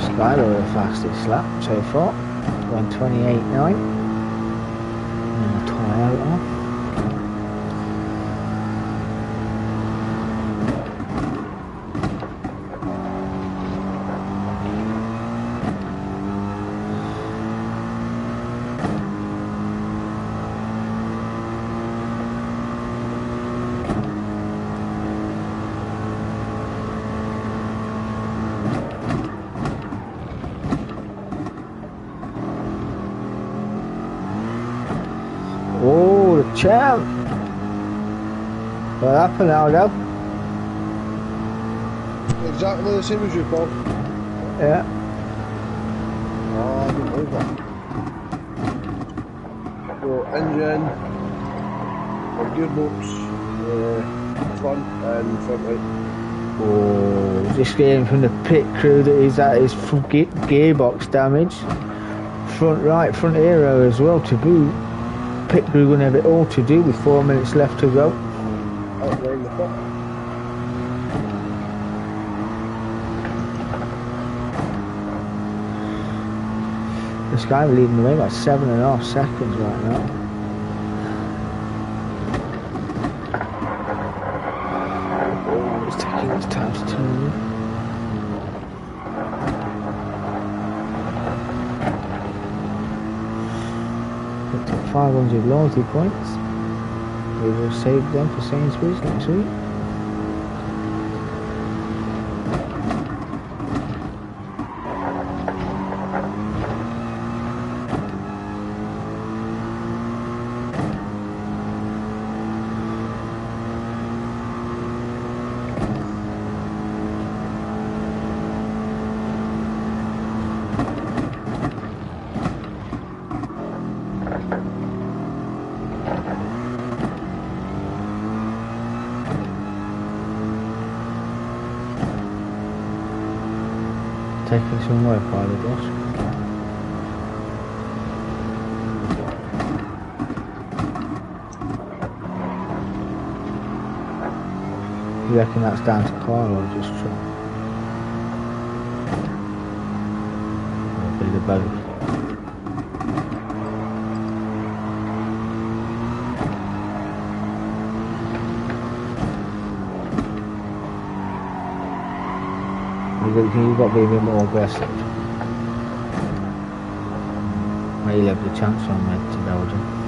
Skyler the fastest lap so far, 128.9. And a Toyota. Oh, the champ! What happened, Aldo? Exactly the same as you, Paul. Yeah. Oh, I didn't believe that. So, engine, or gearbox, uh, front and front right. Oh, this getting from the pit crew that he's at his front ge- gearbox damage. Front right, front aero as well to boot. Pit crew gonna have it all to do with four minutes left to go. Outline the top. Guy leading the way by seven and a half seconds right now. Oh, up 500 loyalty points. We will save them for Saint's Sainsbury's next week. Taking some this. You reckon that's down to Carl or just? Or a bit of both? You got, you to be a bit more aggressive. Well, you'll have the chance on mate to Belgium.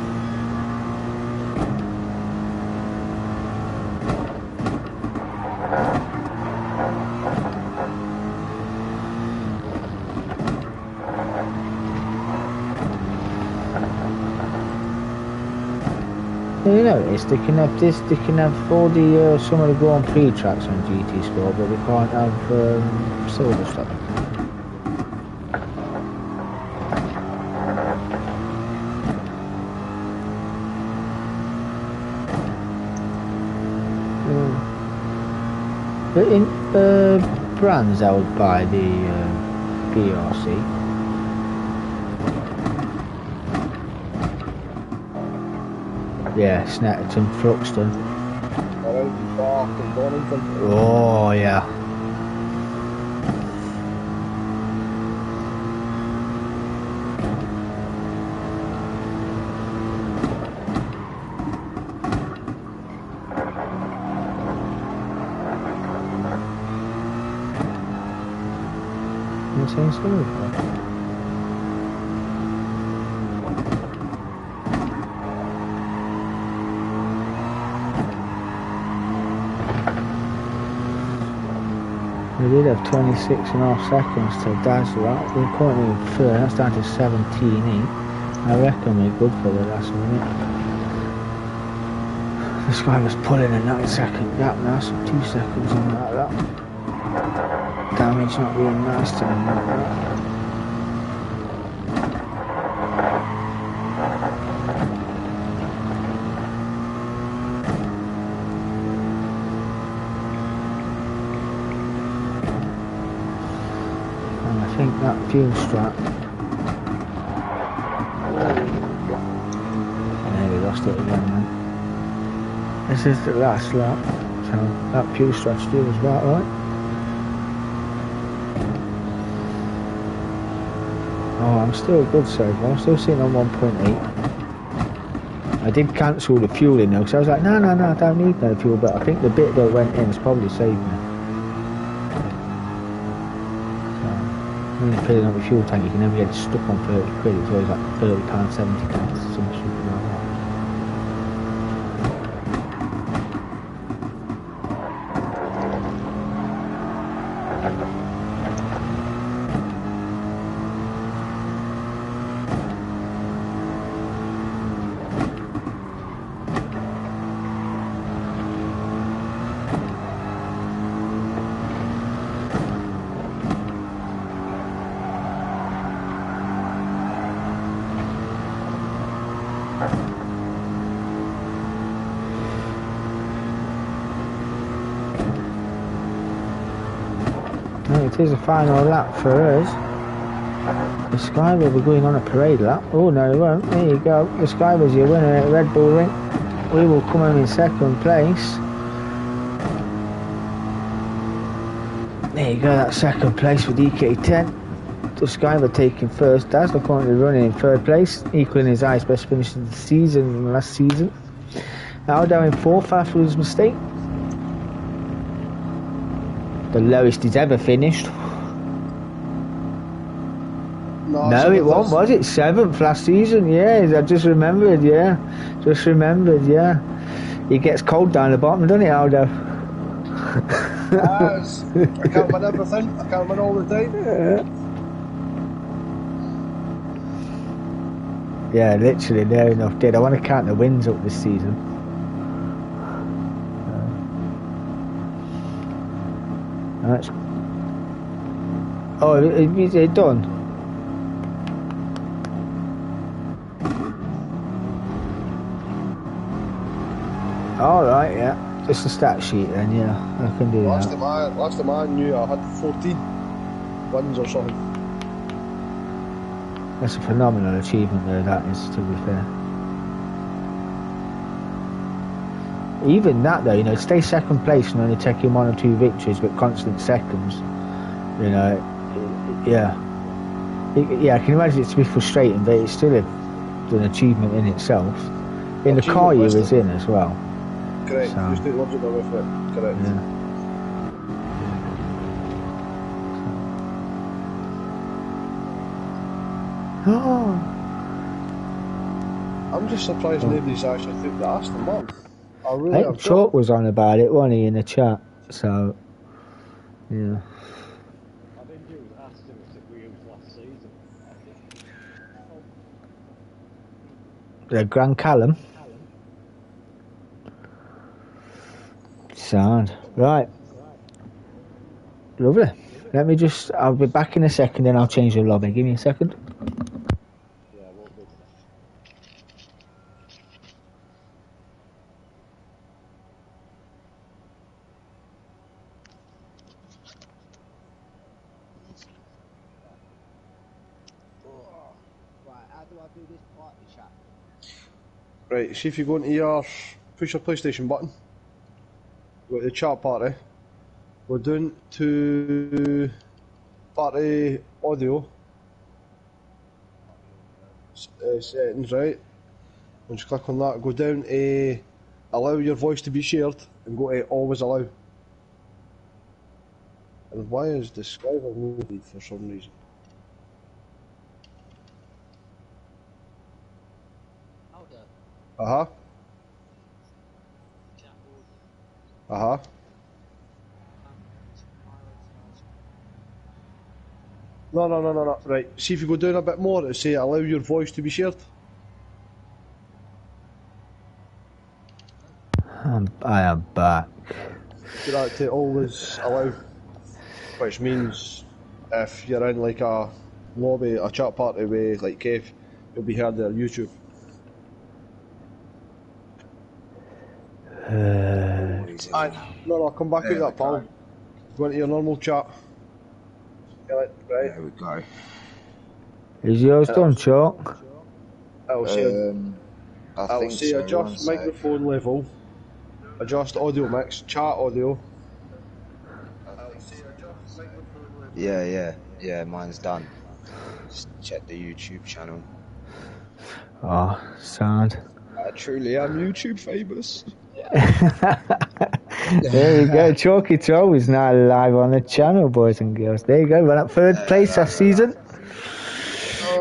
You notice they can have this, they can have all the uh, some of the Grand Prix tracks on GT Sport, but they can't have um, Silverstone. Mm. But in uh, brands held by the uh, BRC, yeah, Snetterton, Thruxton. And. Oh yeah. Saying something? Did have 26 and a half seconds to dazzle that. We're currently that's down to 17 each. I reckon we're good for the last minute. This guy was pulling a 9 second gap now, so 2 seconds on that lap. Damage not being nice to him like that. I think that fuel strap. Yeah, we lost it again, man. This is the last lap, so that fuel strap still was about right. Oh, I'm still good so far. I'm still sitting on 1.8. I did cancel the fuel in though, because I was like, no, no, no, I don't need no fuel, but I think the bit that went in has probably saved me. So, when you're filling up the fuel tank, you can never get stuck on 30 quid. It's always like £30, 70 pence, some stupid like that. No, it is a final lap for us. The Sky will be going on a parade lap. Oh no, it won't. There you go. The Sky was your winner at Red Bull Ring. We will come home in second place. There you go, that second place for DK10. The Skyver taking first. Dazzler currently running in third place, equaling his highest best finish of the season last season. Now down in fourth after his mistake. The lowest he's ever finished. No, so it wasn't, was it? Seventh last season, yeah. I just remembered, yeah. Just remembered, yeah. He gets cold down the bottom, doesn't he, Aldo? It's- I can't win everything. I can't win all the time. Yeah, literally, near enough did. I want to count the wins up this season. That's. Oh, it- is it done? All right, yeah. Just a stat sheet then, yeah. I can do Last that. time I, last time I knew I had 14 wins or something. That's a phenomenal achievement, though. That is, to be fair. Even that, though, you know, stay second place and only taking one or two victories, but constant seconds. You know, yeah, yeah. I can imagine it to be frustrating, but it's still a, an achievement in itself. In the car you was in as well. Correct. So- Just take words out my mouth, mate. Correct. Yeah. Oh, I'm just surprised oh. nobody's actually took the Aston Martin. I really I am. think Chalk was on about it, wasn't he, in the chat? So, yeah. I think it was Aston that we used last season. The Grand Callum. Sound. Right. Lovely. Let me just, I'll be back in a second then I'll change the lobby. Give me a second. Yeah, we'll do Right, how do I do this party chat? Right, see if you go into your push your PlayStation button. Go to the chat party. We're doing to party audio. Uh, settings, right? And just click on that. Go down to allow your voice to be shared and go to always allow. And why is Discord muted for some reason? Uh huh. Uh huh. No, no, no, no, no. Right. See if you go down a bit more, it'll say allow your voice to be shared. I'm, I am back. Do that to always allow, which means if you're in like a lobby, a chat party with like Kev, you'll be heard there on YouTube. Uh, Aye. No, no, come back Yeah, out that pal. Go into your normal chat. Right, right. There we go. Is yours done, Chalk? I'll see. Um, I I'll see. so. adjust one sec. microphone level, adjust audio mix, chat audio. Yeah, yeah, yeah. Mine's done. Just check the YouTube channel. Oh, sound. I truly am YouTube famous. There you go. Chalky Troll is now live on the channel, boys and girls. There you go. Went up third place last season.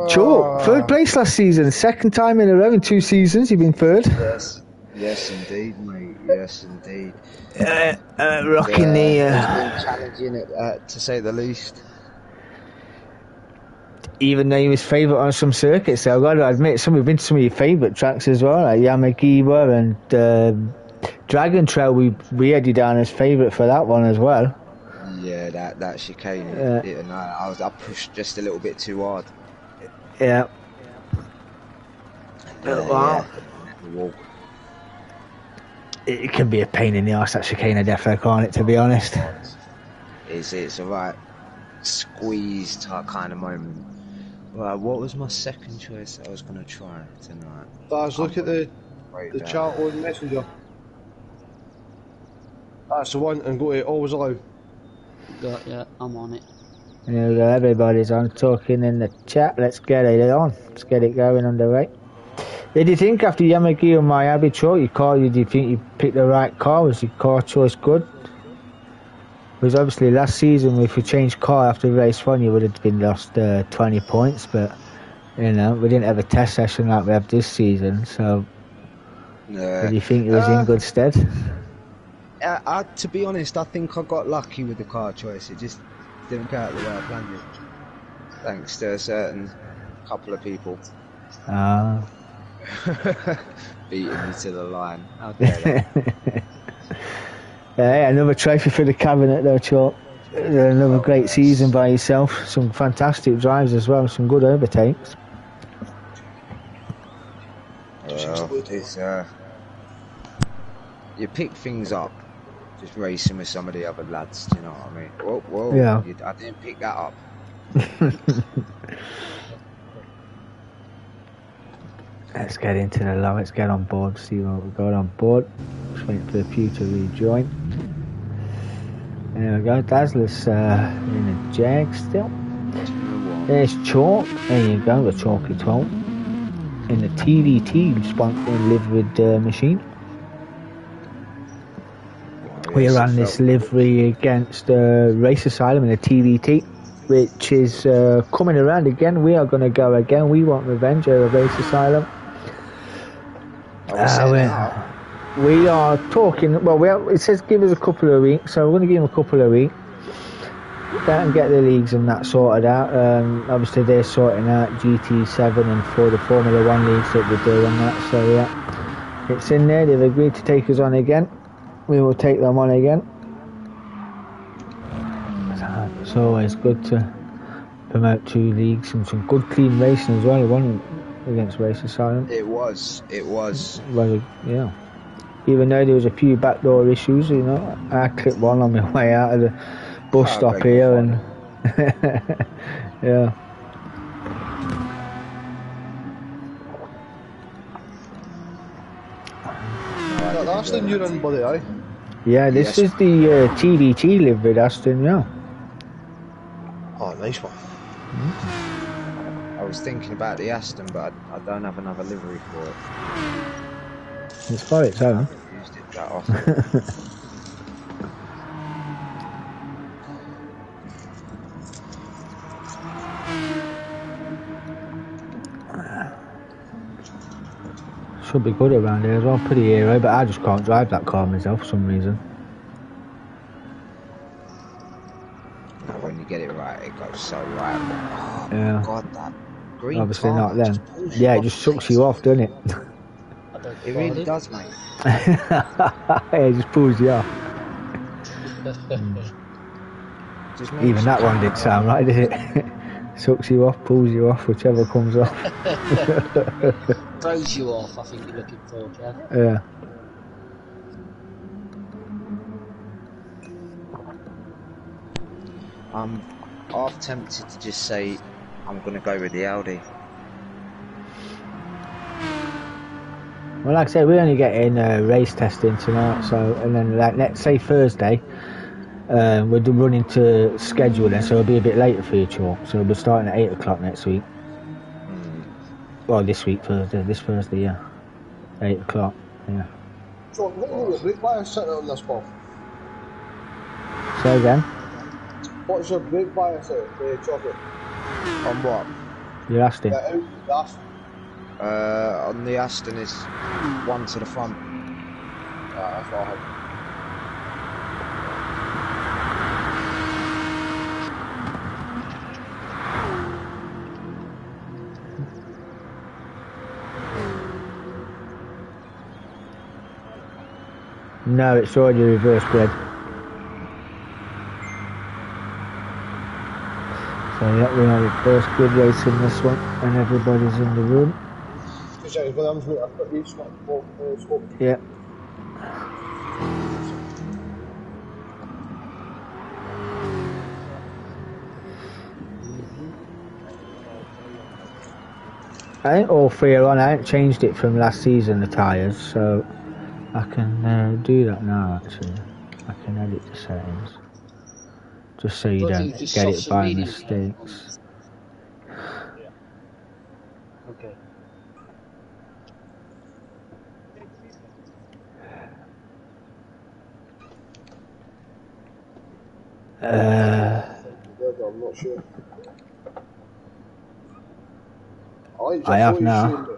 Chalk, third place last season. Second time in a row in two seasons. You've been third. Yes. Yes, indeed, mate. Yes, indeed. Uh, uh, rocking the. Yeah, Uh, it's been challenging, it, uh, to say the least. even though you was favourite on some circuits, so I've got to admit, some have been to some of your favourite tracks as well, like Yamagiwa and um Dragon Trail. We we had you down as favourite for that one as well. Yeah, that that chicane. Yeah. It, it, no, I was I pushed just a little bit too hard. Yeah. Uh, wow. yeah. Walk. It, it can be a pain in the arse that chicane of Defo, can't it? To be honest. It's it's a right squeeze type kind of moment. Right, what was my second choice I was gonna try tonight? Daz, look at the, Right the down. chat on Messenger. That's the one, and go to always allow. Got yeah, I'm on it. There we go, everybody's on talking in the chat. Let's get it on. Let's get it going underway. Did you think after Yamagiwa Miyabi Chalk, your car, did you think you picked the right car? Was your car choice good? Because obviously last season, if you changed car after race one, you would have been lost uh, 20 points. But, you know, we didn't have a test session like we have this season. So, Yeah. did you think it was Uh, in good stead? I, I, to be honest, I think I got lucky with the car choice. It just didn't go out the way I planned it. Thanks to a certain couple of people Ah. beating me to the line. How dare they? Yeah, another trophy for the cabinet though, Chalk. Another great season by yourself. Some fantastic drives as well. Some good overtakes. well, it's, uh, you pick things up, just racing with some of the other lads. Do you know what I mean? Whoa, whoa! Yeah. You, I didn't pick that up. Let's get into the low. Let's get on board. See what we've got on board. Just waiting for the few to rejoin. There we go. Dazzler's uh, in a jag still. Do you know what? There's Chalk. There you go. The Chalky 12. In the TVT sponsoring livered uh, machine. We ran this livery against uh, Race Asylum in the TVT, which is uh, coming around again. We are going to go again. We want revenge over Race Asylum. Uh, we- are talking. Well, we are, it says give us a couple of weeks, so we're going to give them a couple of weeks. And get the leagues and that sorted out. Um, obviously, they're sorting out GT7 and for the Formula One leagues that we do and that. So yeah, it's in there. They've agreed to take us on again. We will take them on again. So It's always good to promote two leagues and some good clean racing as well. One against Race Asylum. It was. It was. Well, yeah. Even though there was a few backdoor issues, you know, I clipped one on my way out of the bus Oh, stop here, your and yeah, That, that's the new run, buddy, aye? Yeah. This Yes. is the uh, TVT live with Aston, yeah. Oh, nice one. I was thinking about the Aston, but I, I don't have another livery for it. It's its own. Used it that often. Should be good around here as well. Pretty hero, but I just can't drive that car myself for some reason. when you get it right, it goes so right. Oh, Yeah. God, that green Obviously car not then. just Yeah, it just sucks you off, doesn't it? It really does, mate. yeah, it just pulls you off. Just Even that one didn't sound right, did it? Sucks you off, pulls you off, whichever comes off. Throws you off, I think you're looking for, Jeff. Yeah. I'm half tempted to just say I'm going to go with the Audi. Well, like I said, we only get in uh, race testing tonight, so and then like let's say Thursday, um, we're running to scheduling, so it'll be a bit later for you, Chalk. So we'll be starting at eight o'clock next week. Well, this week Thursday, this Thursday, yeah, eight o'clock. Yeah. So, what are your brake bias sitting on this, Bob? So again, What's your brake bias at, uh, chocolate? On what? you're asking. Yeah, out, that's Uh, on the Aston is one to the front. Ah, that's what I had. No, it's already reverse grid. So yeah, we have reverse grid racing this one, and everybody's in the room. Yeah, I'm with I've got these swapped, well, swapped. Yeah. I think all three are on. I haven't changed it from last season, the tyres, so I can uh, do that now actually. I can edit the settings. Just so you Thought don't you get it by medium. mistakes. Okay. Uh, I'm not sure. I, I have now. showing The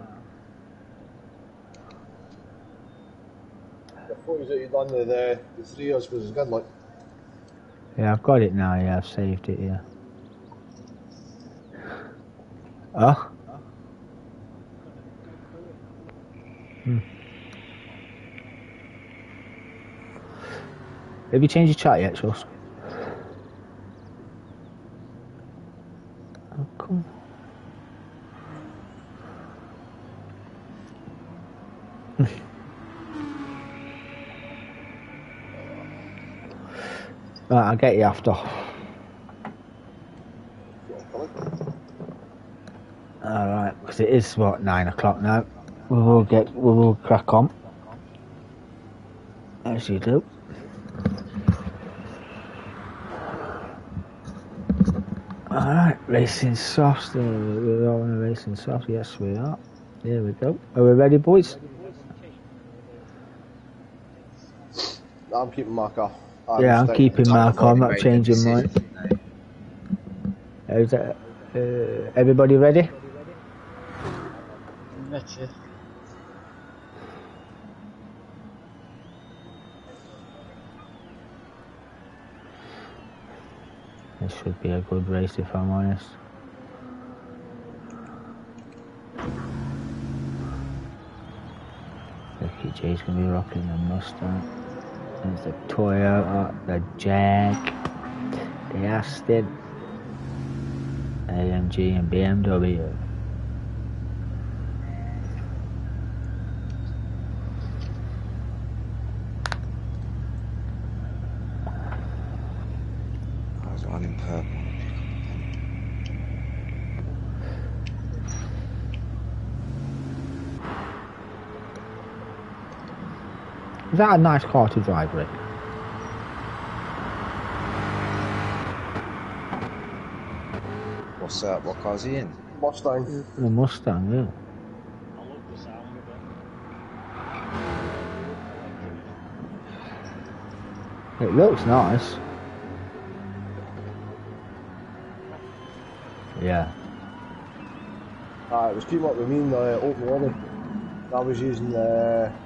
the photos that you done with the, the three us was good, like. yeah, I've got it now. Yeah, I've saved it. Yeah. Oh. Hmm. Have you changed your chat yet, Trust? Get you after. Alright, because it is what nine o'clock now. We will get we will crack on. As you do. Alright, racing soft. We're all a racing soft. Yes, we are. There we go. Are we ready, boys? I'm keeping my car. Yeah, I'm keeping my car. I'm not changing mine. decision. Is that, uh, everybody ready? Betcha. This should be a good race if I'm honest. Ricky J's gonna be rocking the Mustang. There's the Toyota, the Jag, the Aston, AMG and BMW. I was one in purple. Is that a nice car to drive, Rick? What's that? What car's he in? Mustang. The Mustang, yeah. The sound it. It looks nice. Yeah. Uh, it was keeping up with me in the open water. I was using the. What the fuck was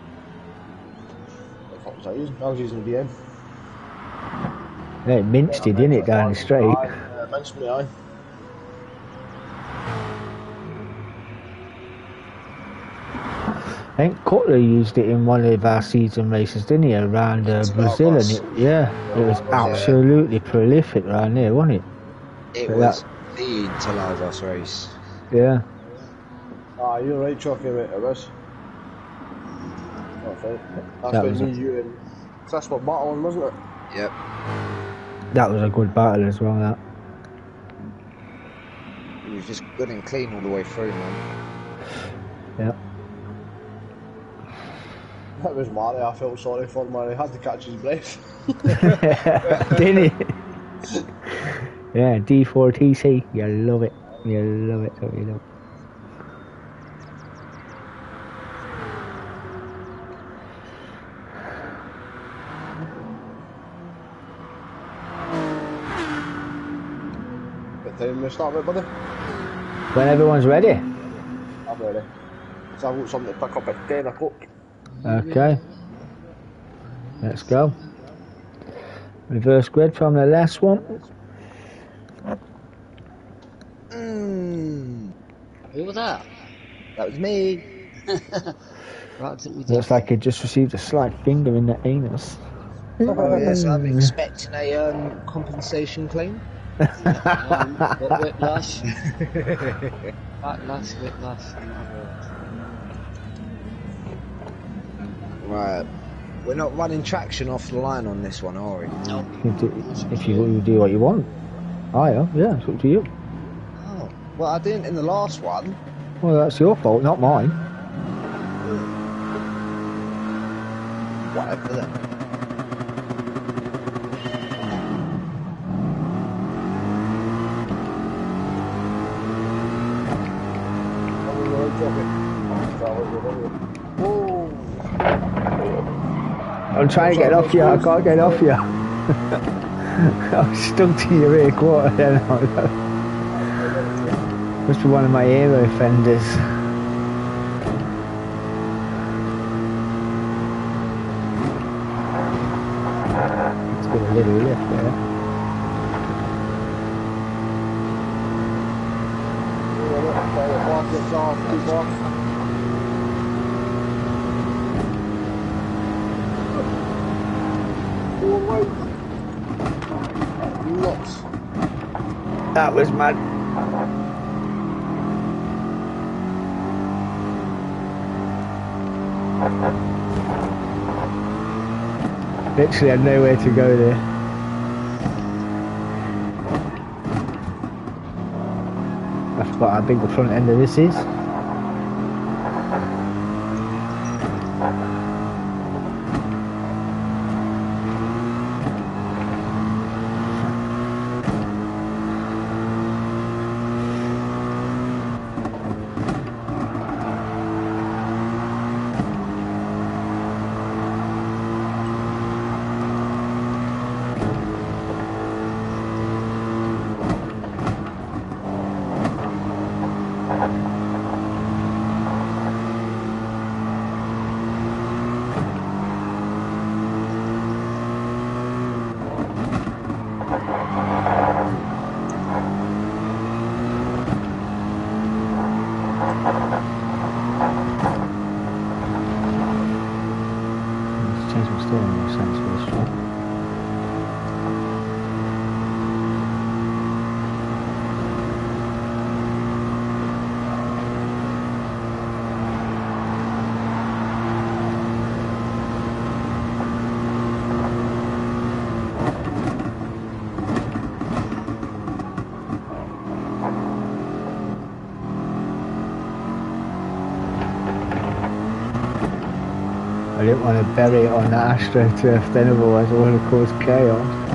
I using? I was using the BM. Yeah, It minced it, didn't it, down the straight? Aye, uh, minced me, aye. I think Cutler used it in one of our season races, didn't he, around uh, Brazil? And it, yeah, it was absolutely prolific around there, wasn't it? It But was the Interlagos race. Yeah. Ah, you're right, Chucky, mate, it was. That's right. That's That was me, it. you, and Chris were battling, wasn't it? Yep. That was a good battle as well, that. was just good and clean all the way through, man. Yeah. That was Murray, I felt sorry for Murray. Had to catch his breath. Didn't he? yeah, D4TC. You love it. You love it, don't you know? What time we start with, buddy? When everyone's ready. I'm ready. So I've got something to pick up at 10 o'clock. Okay. Let's go. Reverse grid from the last one. Mm, Who was that? that was me. Right, didn't Looks like it just received a slight finger in the anus. Oh yes, I'm expecting a um, compensation claim. What whiplash? Backlash, whiplash. Right. We're not running traction off the line on this one, are we? No. If you, you do what you want. I am, yeah, it's up to you. Oh. Well, I didn't in the last one. Well, that's your fault, not mine. Whatever then. Oh, I'm trying to get off you, I can't get off you. I'm stuck to your rear quarter then. Must be one of my aero fenders. It's got a little lift there. Off, keep. That was mad. Literally had nowhere to go there. I forgot how big the front end of this is. Let's change my steering wheel sense for this one. To bury it on that astroturf then otherwise I would have caused chaos.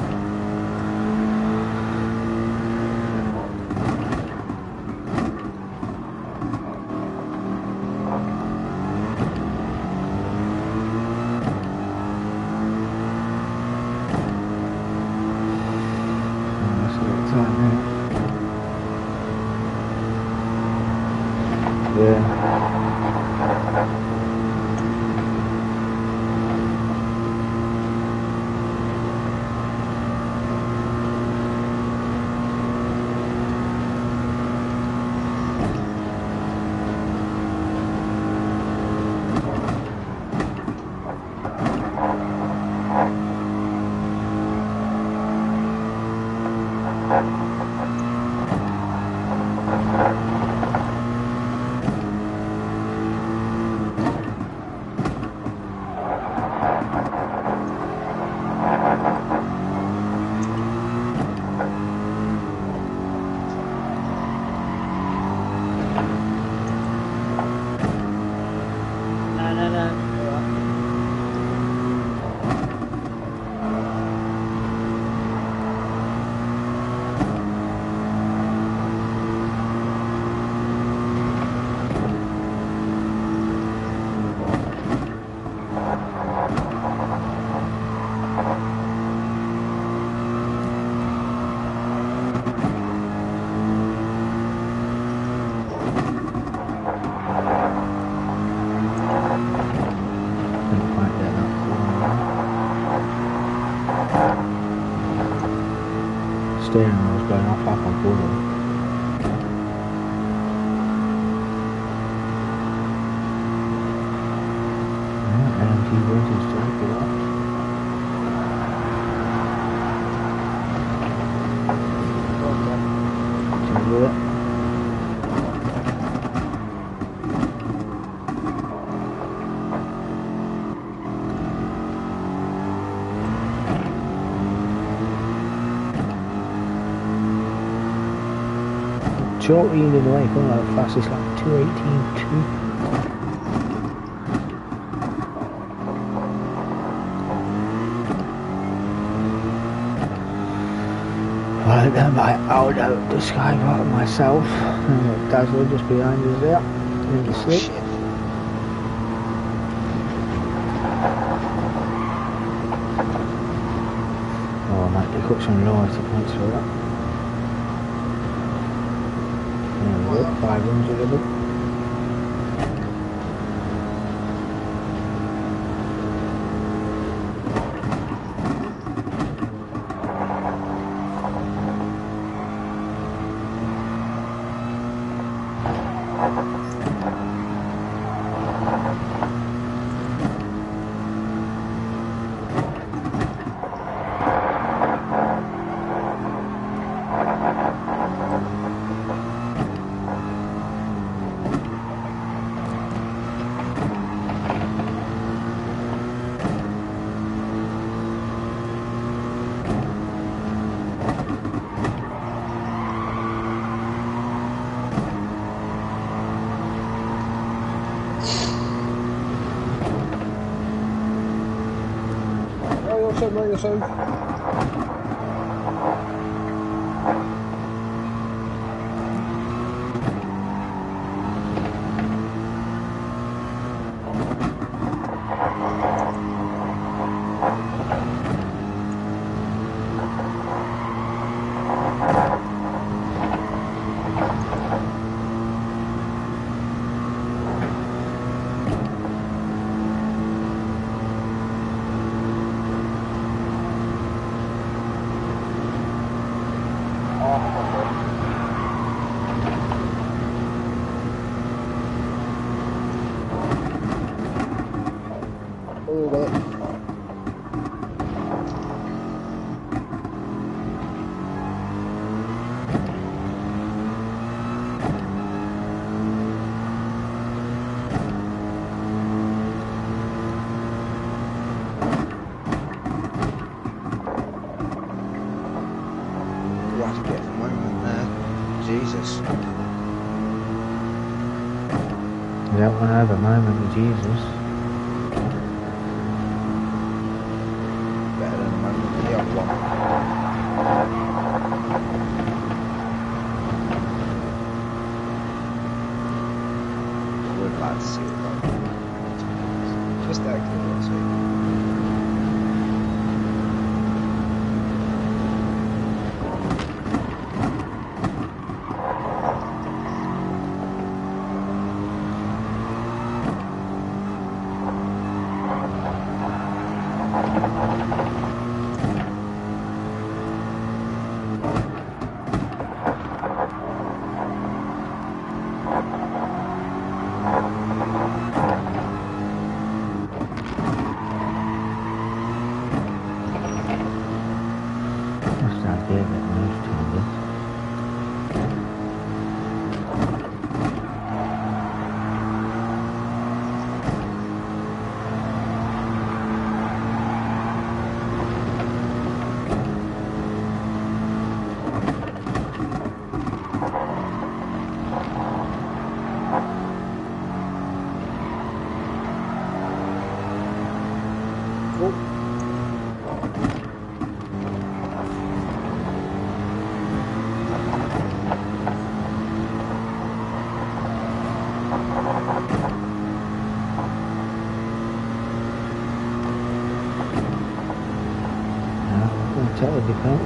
Short in the way, going like fastest like 218.2. Right then, I out out the sky part myself. And Dazzler just behind us there. In the Oh, shit. Oh, mate, they got some loyalty points for that. There we You're sound, right, you're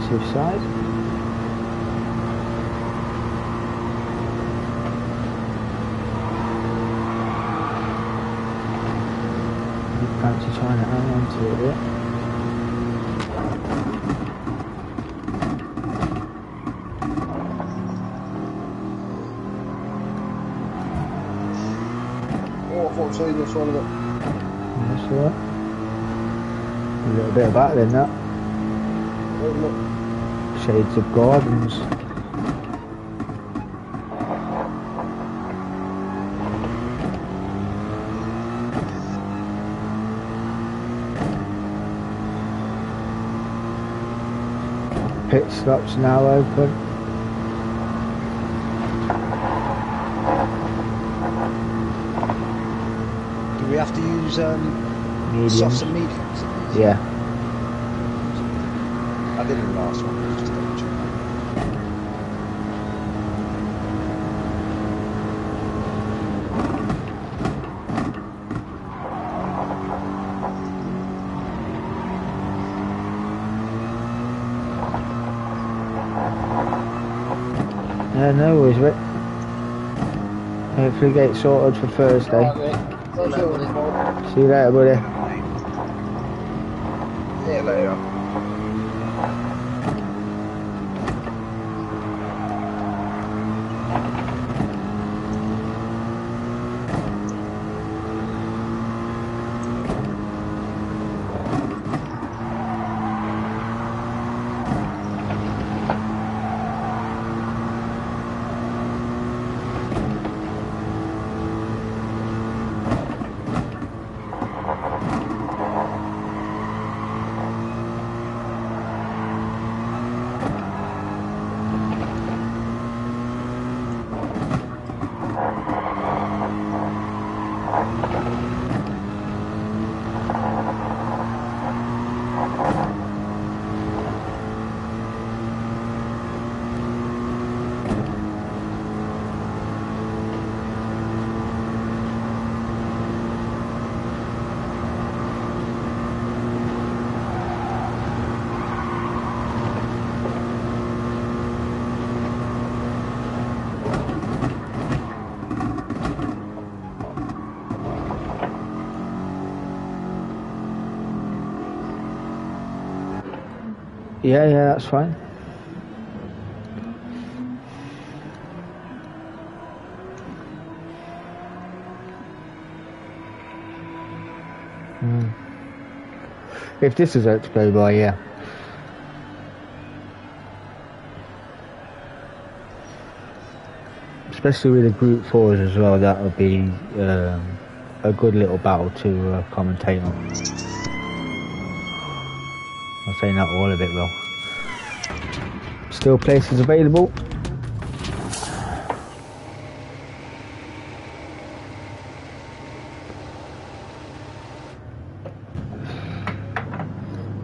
positive side. Fancy trying to hang on to it a bit. Oh, I thought I'd this one of it. That's alright. A little bit of battling that. Shades of Gardens. Pit stops now open. Do we have to use um, softs and mediums? Yeah. I did in the last one. No worries, Rick. Hopefully get it sorted for Thursday. It, buddy. See you later, buddy. See you later. Yeah, yeah, that's fine. Hmm. If this is out to go by, yeah. Especially with the group fours as well, that would be um, a good little battle to uh, commentate on. Saying not all of it though. Still places available.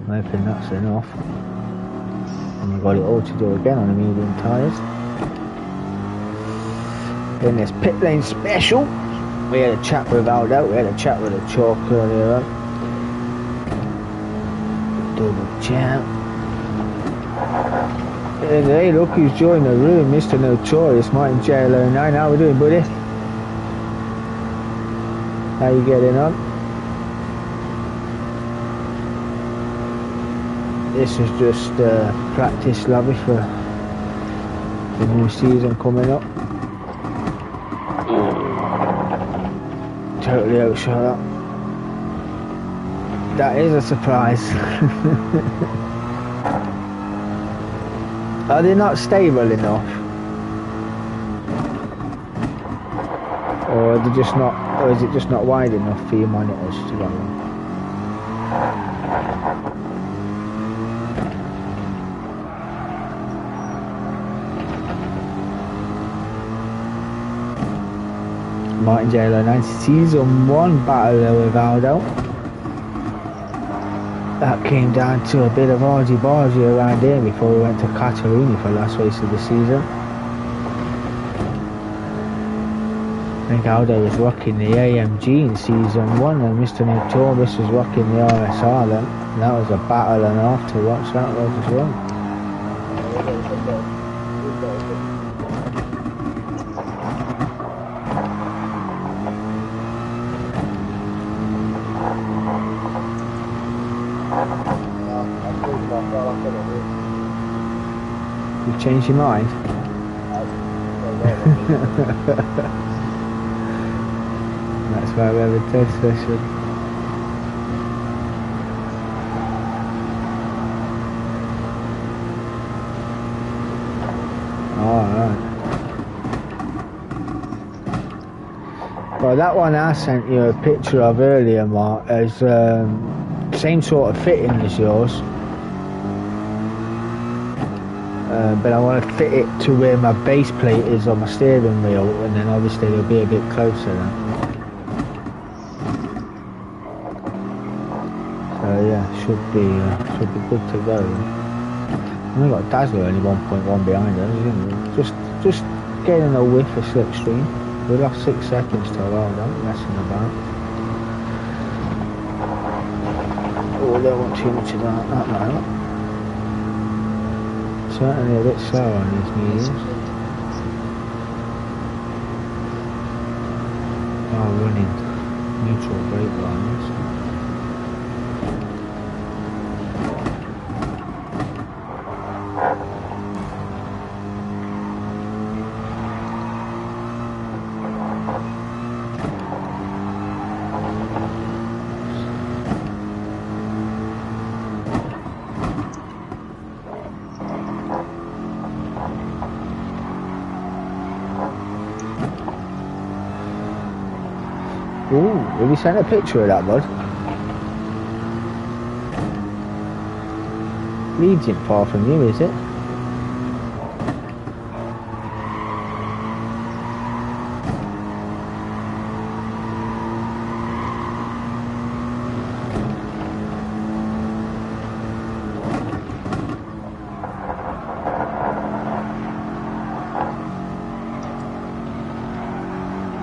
I'm hoping that's enough. And we've got it all to do again on the medium tyres. Then there's pit lane special. We had a chat with Aldo, we had a chat with a chalk earlier on. Double. And hey, look who's joined the room, Mr. Notorious, Martin JL09. How we doing, buddy? How you getting on? This is just uh, practice lobby for the new season coming up. Totally outshot that. That is a surprise. Are they not stable enough? Or are they just not or is it just not wide enough for your monitors to go on? Martin J. 90 season one battle with Aldo. That came down to a bit of argy bargy around here before we went to Catalunya for the last race of the season. I think Aldo was rocking the AMG in season one and Mr. Notorious was rocking the RSR then. And that was a battle and a half to watch that was as well. You changed your mind? That's why we have a test session. Alright. Well, that one I sent you a picture of earlier, Mark, is um, same sort of fitting as yours. Uh, but I want to fit it to where my base plate is on my steering wheel, and then obviously it'll be a bit closer then. So yeah, should be uh, should be good to go. We got Dazzler only 1.1 behind us? Just just getting a whiff of slipstream. We lost six seconds to well done, messing about. Oh, they want too much of that, that now. Certainly a bit slow on these mediums. Oh, running neutral brake lines. Ooh, have you sent a picture of that, bud? Leeds isn't far from you, is it?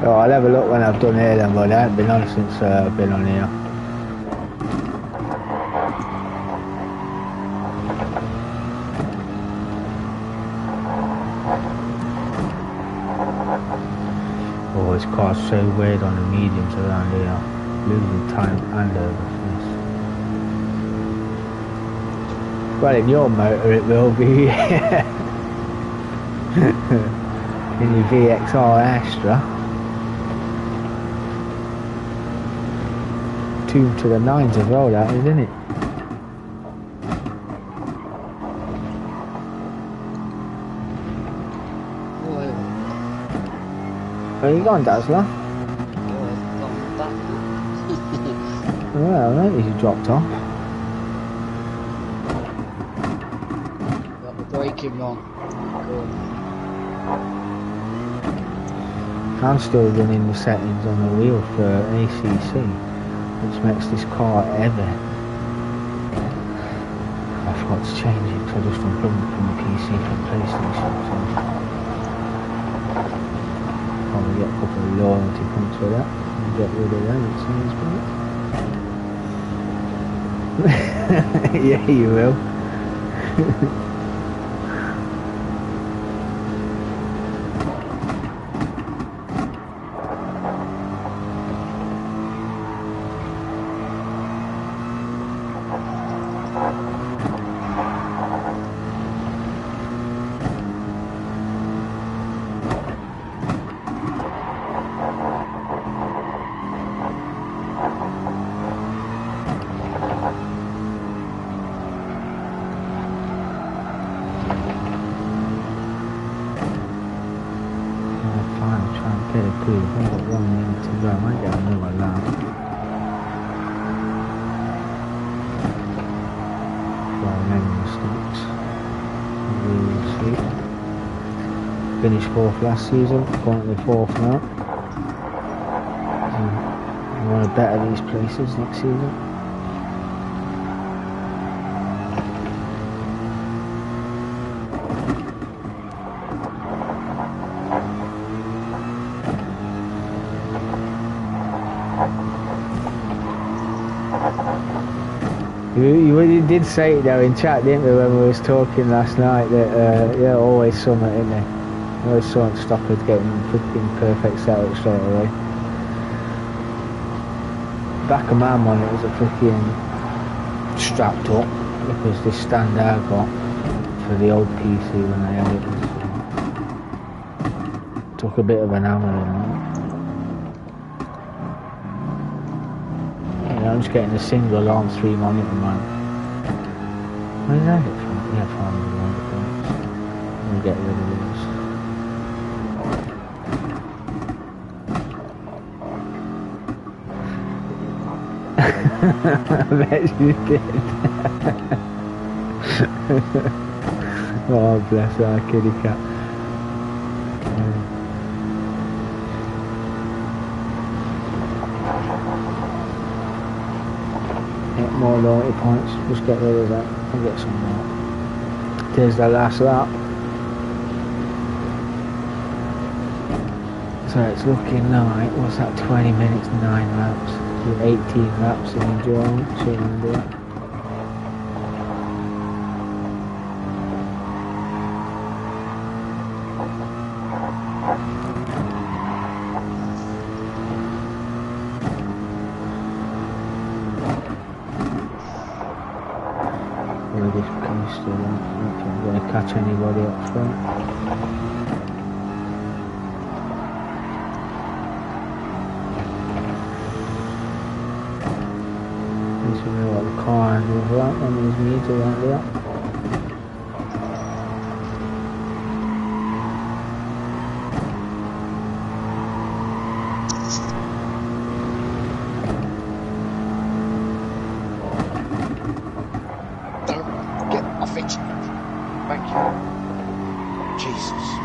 Oh, I'll have a look when I've done here then, but I haven't been on since uh, I've been on here. Oh, this car's so weird on the mediums around here. Losing time and overfitness. Well, in your motor it will be. in your VXR Astra. Tuned to the nines as well, that is, isn't it? Where are you going, Dazzler? well, I'm back now. Well, I noticed you dropped off. Got the braking wrong. I'm still running the settings on the wheel for ACC, which makes this car heavy. I forgot to change it because I just unplugged it from the PC from PlayStation. So probably get a couple of loyalty points for that and get rid of them at some point. yeah, you will. I'm fine, trying to get a clue. I've got one minute to go. I might get another lap. Well, many mistakes. We'll see. Finished fourth last season, currently fourth now. Um, I want to better these places next season. You, you, did say it though in chat, didn't we, when we was talking last night that uh, yeah, always something in there. Always something to stop us getting freaking perfect setup straight away. Back of my monitor was a freaking strapped up because this stand I got for the old PC when I had it took a bit of an hammer in that. I'm just getting a single alarm three monitor man. Where did I get from? Yeah, from. We'll get rid of these. I bet you did. oh, bless our kitty cat. Get more loyalty points, just get rid of that and get some more. There's the last lap. So it's looking like, what's that, 20 minutes, 9 laps. So 18 laps in endurance, so you do it. Or I don't going to catch anybody up front. This is car handles right, and there's me to round it up. Don't get off it. Thank you. Jesus.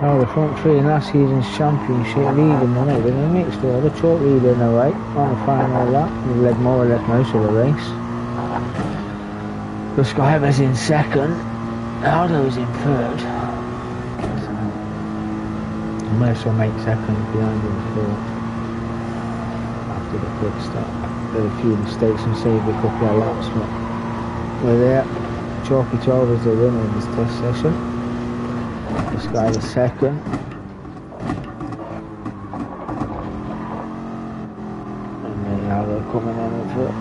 Oh, the front three in last season's championship leading the night with a mixed order. Chalk leader in the right on the final lap. He led more or less most of the race. The Skyver's in second. Aldo's in third. So, Mercer make second behind him fourth. After the quick. Did a few mistakes and saved a couple of laps, but we're there. Chalky 12 is the winner in this test session. This guy is second. And then now they're coming in with it.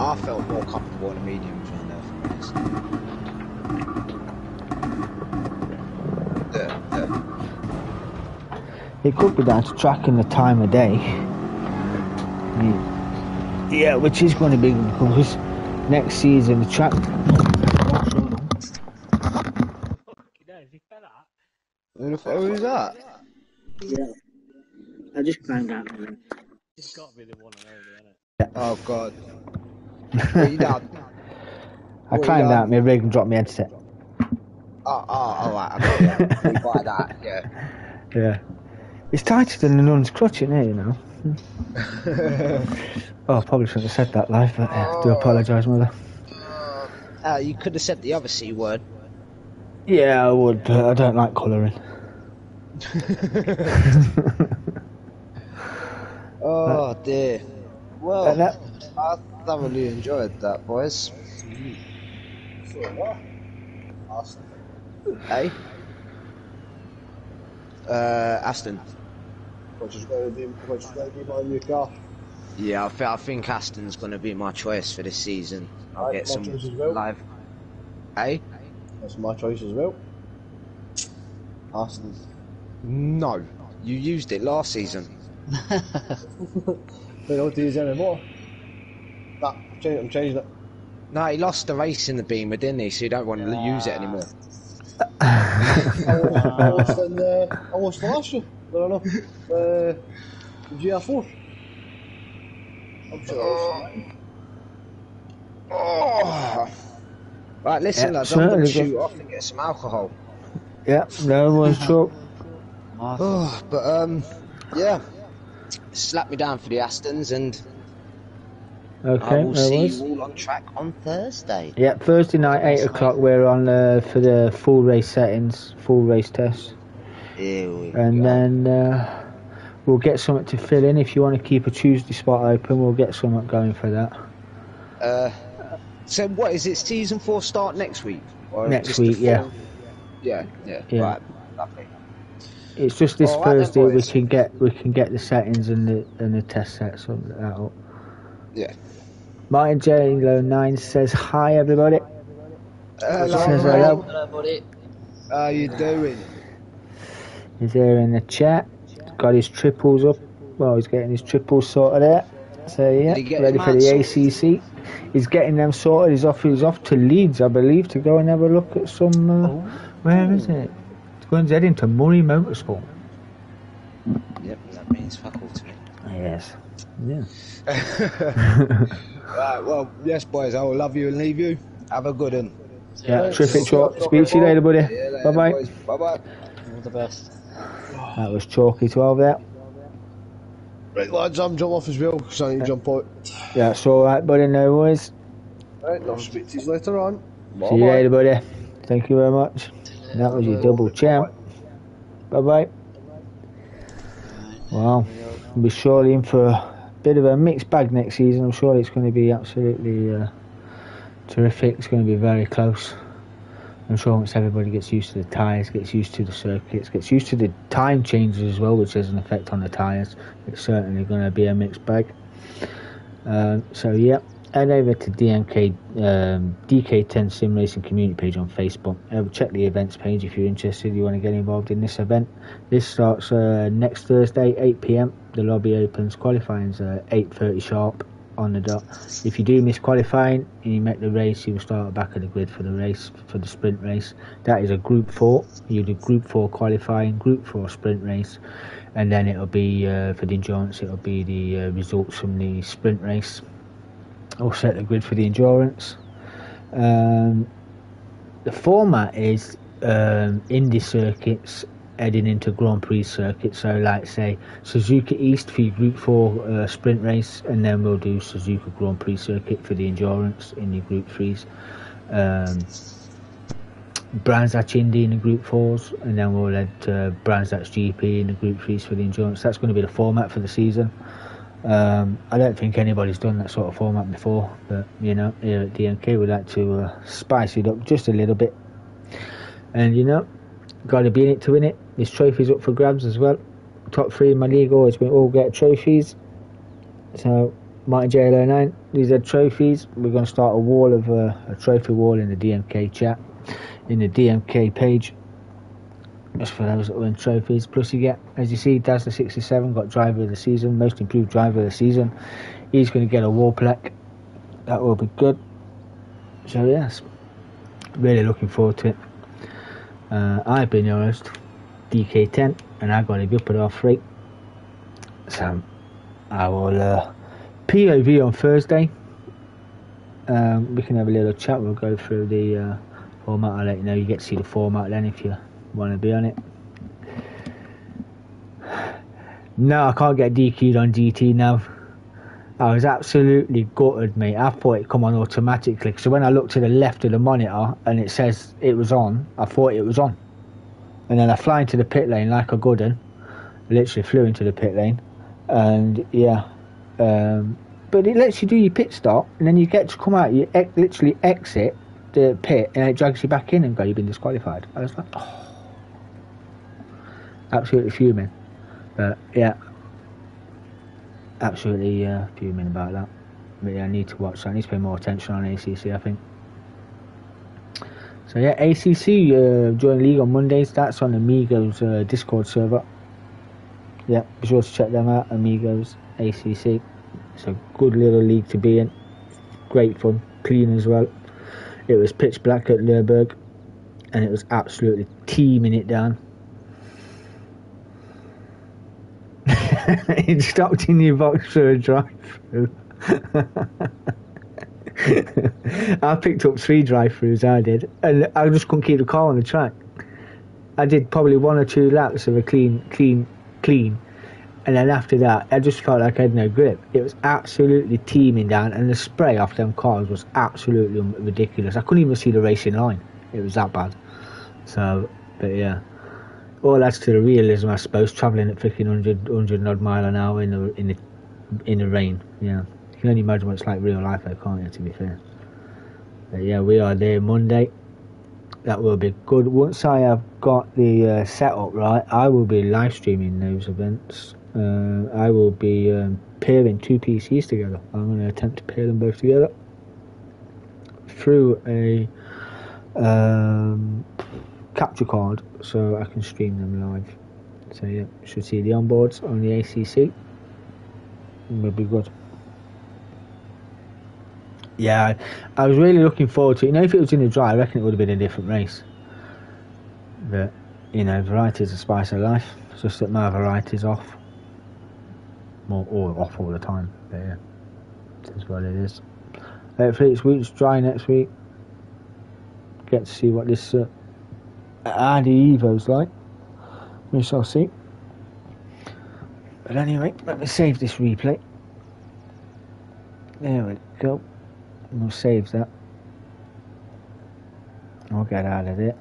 Oh, I felt more comfortable in the mediums around there. for this. Yeah, yeah. It could be down to tracking the time of day. Yeah, Yeah, which is going to be because next season the track. Who the fuck was that? Yeah. I just climbed out. It's got to be the one and only, isn't it? Oh god. You? I climbed out done? my rig and dropped my headset. Oh, oh, alright, I got you. You buy that, yeah. Yeah. It's tighter than the nun's crutch in here, you know. Oh, I probably shouldn't have said that live, but yeah, do apologise, mother. Uh, you could have said the other C word. Yeah, I would, but I don't like colouring. Oh dear. Well, that- I thoroughly enjoyed that, boys. Hey? Uh, Aston. Which is going to be, which is going to be my new car. Yeah, I, th- I think Aston's going to be my choice for this season. I'll Right, get my some choice as well. live. Hey? That's my choice as well. Aston. No. You used it last season. They don't use it anymore. Nah, I'm changing, it. No, he lost the race in the Beamer, didn't he? So you don't want to use it anymore. I lost in, uh, I lost last year. I don't know. Uh, GR4. I'm sure I lost. Oh. Right, listen, Yeah, lads, I'm going to shoot off and get some alcohol. Yeah, no one's truck. Oh, but um, yeah, slap me down for the Astons, and I Okay, will see worries. you all on track on Thursday. Yeah, Thursday night, 8 o'clock, we're on uh, for the full race settings, full race test. And go. then uh, we'll get something to fill in. If you want to keep a Tuesday spot open, we'll get something going for that. Uh, so what is it? Season four start next week? Or Next week, yeah. Yeah, yeah, Yeah. Right, lovely. It's just this right Thursday we can get we can get the settings and the and the test sets that up. Yeah. Martin J Low Nine says hi everybody. Hello, Says hello. Hello, buddy. How are you doing? He's there in the chat. Got his triples up. Well, he's getting his triples sorted out. So yeah, Did ready for the ACC. He's getting them sorted. He's off. He's off to Leeds, I believe, to go and have a look at some. Uh, where is it? He's going to head into Murray Motorsport. Yep, that means fuck all to me. Yes. Yeah. Right, well, yes, boys, I will love you and leave you. Have a good one. Yeah. Terrific talk. Speak to you later, buddy. See Bye bye. Bye-bye. All the best. That was Chalky 12 there. Right, lads, I'm jumping off as well because I need to jump out. Yeah, it's alright, buddy. No worries. Right, I'll speak to you later on. See you later, buddy. Thank you very much. And that was your double champ. Bye bye. Wow. We'll be surely in for a bit of a mixed bag next season. I'm sure it's going to be absolutely uh, terrific. It's going to be very close. I'm sure once everybody gets used to the tyres, gets used to the circuits, gets used to the time changes as well, which has an effect on the tyres, it's certainly going to be a mixed bag. Um, so, yeah, head over to DMK um, DK10 Sim Racing community page on Facebook. Uh, check the events page if you're interested. You want to get involved in this event. This starts uh, next Thursday, 8 p.m. The lobby opens. Qualifying's uh, 8:30 sharp on the dot. If you do miss qualifying and you make the race, you will start back at the grid for the race for the sprint race. That is a Group Four. You do Group Four qualifying, Group Four sprint race, and then it'll be uh, for the endurance. It'll be the uh, results from the sprint race. I'll set the grid for the endurance. Um, the format is um, Indy circuits heading into Grand Prix circuit. So, like say Suzuka East for Group Four uh, sprint race, and then we'll do Suzuka Grand Prix circuit for the endurance in your Group Threes. Um, Brands Indy in the Group Fours, and then we'll head to Brands GP in the Group Threes for the endurance. That's going to be the format for the season. Um, I don't think anybody's done that sort of format before, but you know, here at DMK we like to uh, spice it up just a little bit. And you know, got to be in it to win it. There's trophies up for grabs as well. Top three in my league always we all get trophies. So Martin JL09, these are trophies. We're going to start a wall of uh, a trophy wall in the DMK chat, in the DMK page. Just for those that win trophies. Plus, you get, as you see, Dazzler 67 got driver of the season, most improved driver of the season. He's going to get a wall plaque. That will be good. So, yes, really looking forward to it. Uh, I've been your host, DK10, and I've got be up at half three. So, I will uh, POV on Thursday. Um, we can have a little chat. We'll go through the uh, format. I'll let you know. You get to see the format then if you want to be on it. No, I can't get DQ'd on GT now. I was absolutely gutted, mate. I thought it come on automatically. So when I looked to the left of the monitor and it says it was on, I thought it was on. And then I fly into the pit lane like a good. Literally flew into the pit lane. And yeah. Um, but it lets you do your pit stop and then you get to come out, you ex- literally exit the pit and it drags you back in and go, you've been disqualified. I was like, oh. Absolutely fuming. But yeah, absolutely uh, fuming about that. But yeah, I need to watch that. I need to pay more attention on ACC, I think. So yeah, ACC uh, join league on Mondays. That's on Amigos uh, Discord server. Yeah, be sure to check them out. Amigos ACC. It's a good little league to be in. Great fun, clean as well. It was pitch black at Nürburg, and it was absolutely teeming it down. it stopped in your box for a drive through. I picked up three drive throughs, I did, and I just couldn't keep the car on the track. I did probably one or two laps of a clean, clean, clean, and then after that, I just felt like I had no grip. It was absolutely teeming down, and the spray off them cars was absolutely ridiculous. I couldn't even see the racing line. It was that bad. So, but yeah all adds to the realism, I suppose. Travelling at freaking 100, 100 odd mile an hour in the in the in the rain. Yeah, you can only imagine what it's like real life, though, can't you? To be fair. But yeah, we are there Monday. That will be good. Once I have got the uh, setup right, I will be live streaming those events. Uh, I will be um, pairing two PCs together. I'm going to attempt to pair them both together through a um, capture card so I can stream them live. So yeah, should see the onboards on the ACC. Will be good. Yeah, I, was really looking forward to it. You know, if it was in the dry, I reckon it would have been a different race. But you know, variety's a spice of life. It's just that my variety's off. More or off all the time. But yeah, is what it is. Hopefully it's week's dry next week. Get to see what this uh, Audi Evo's like. We shall see. But anyway, let me save this replay. There we go. We'll save that. I'll get out of it.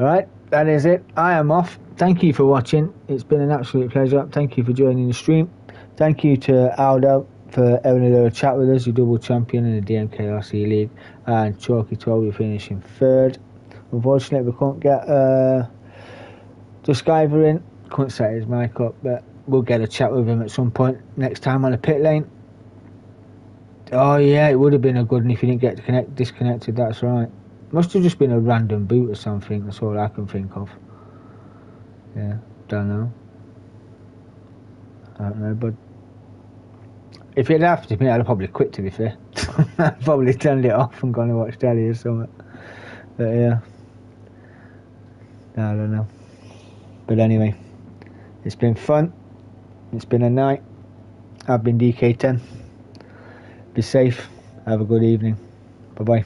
Alright, that is it. I am off. Thank you for watching. It's been an absolute pleasure. Thank you for joining the stream. Thank you to Aldo for having a little chat with us, your double champion in the DMKRC League, and Chalky Toby finishing third. Unfortunately, we couldn't get uh, the Skyver in. Couldn't set his mic up, but we'll get a chat with him at some point next time on the pit lane. Oh yeah, it would have been a good one if you didn't get connect disconnected. That's right. Must have just been a random boot or something. That's all I can think of. Yeah, don't know. I don't know, but if it had happened to me, I'd have probably quit. To be fair, I'd probably turned it off and gone to watch telly or something. But yeah, I don't know. But anyway, it's been fun. It's been a night. I've been DK10. Be safe. Have a good evening. Bye bye.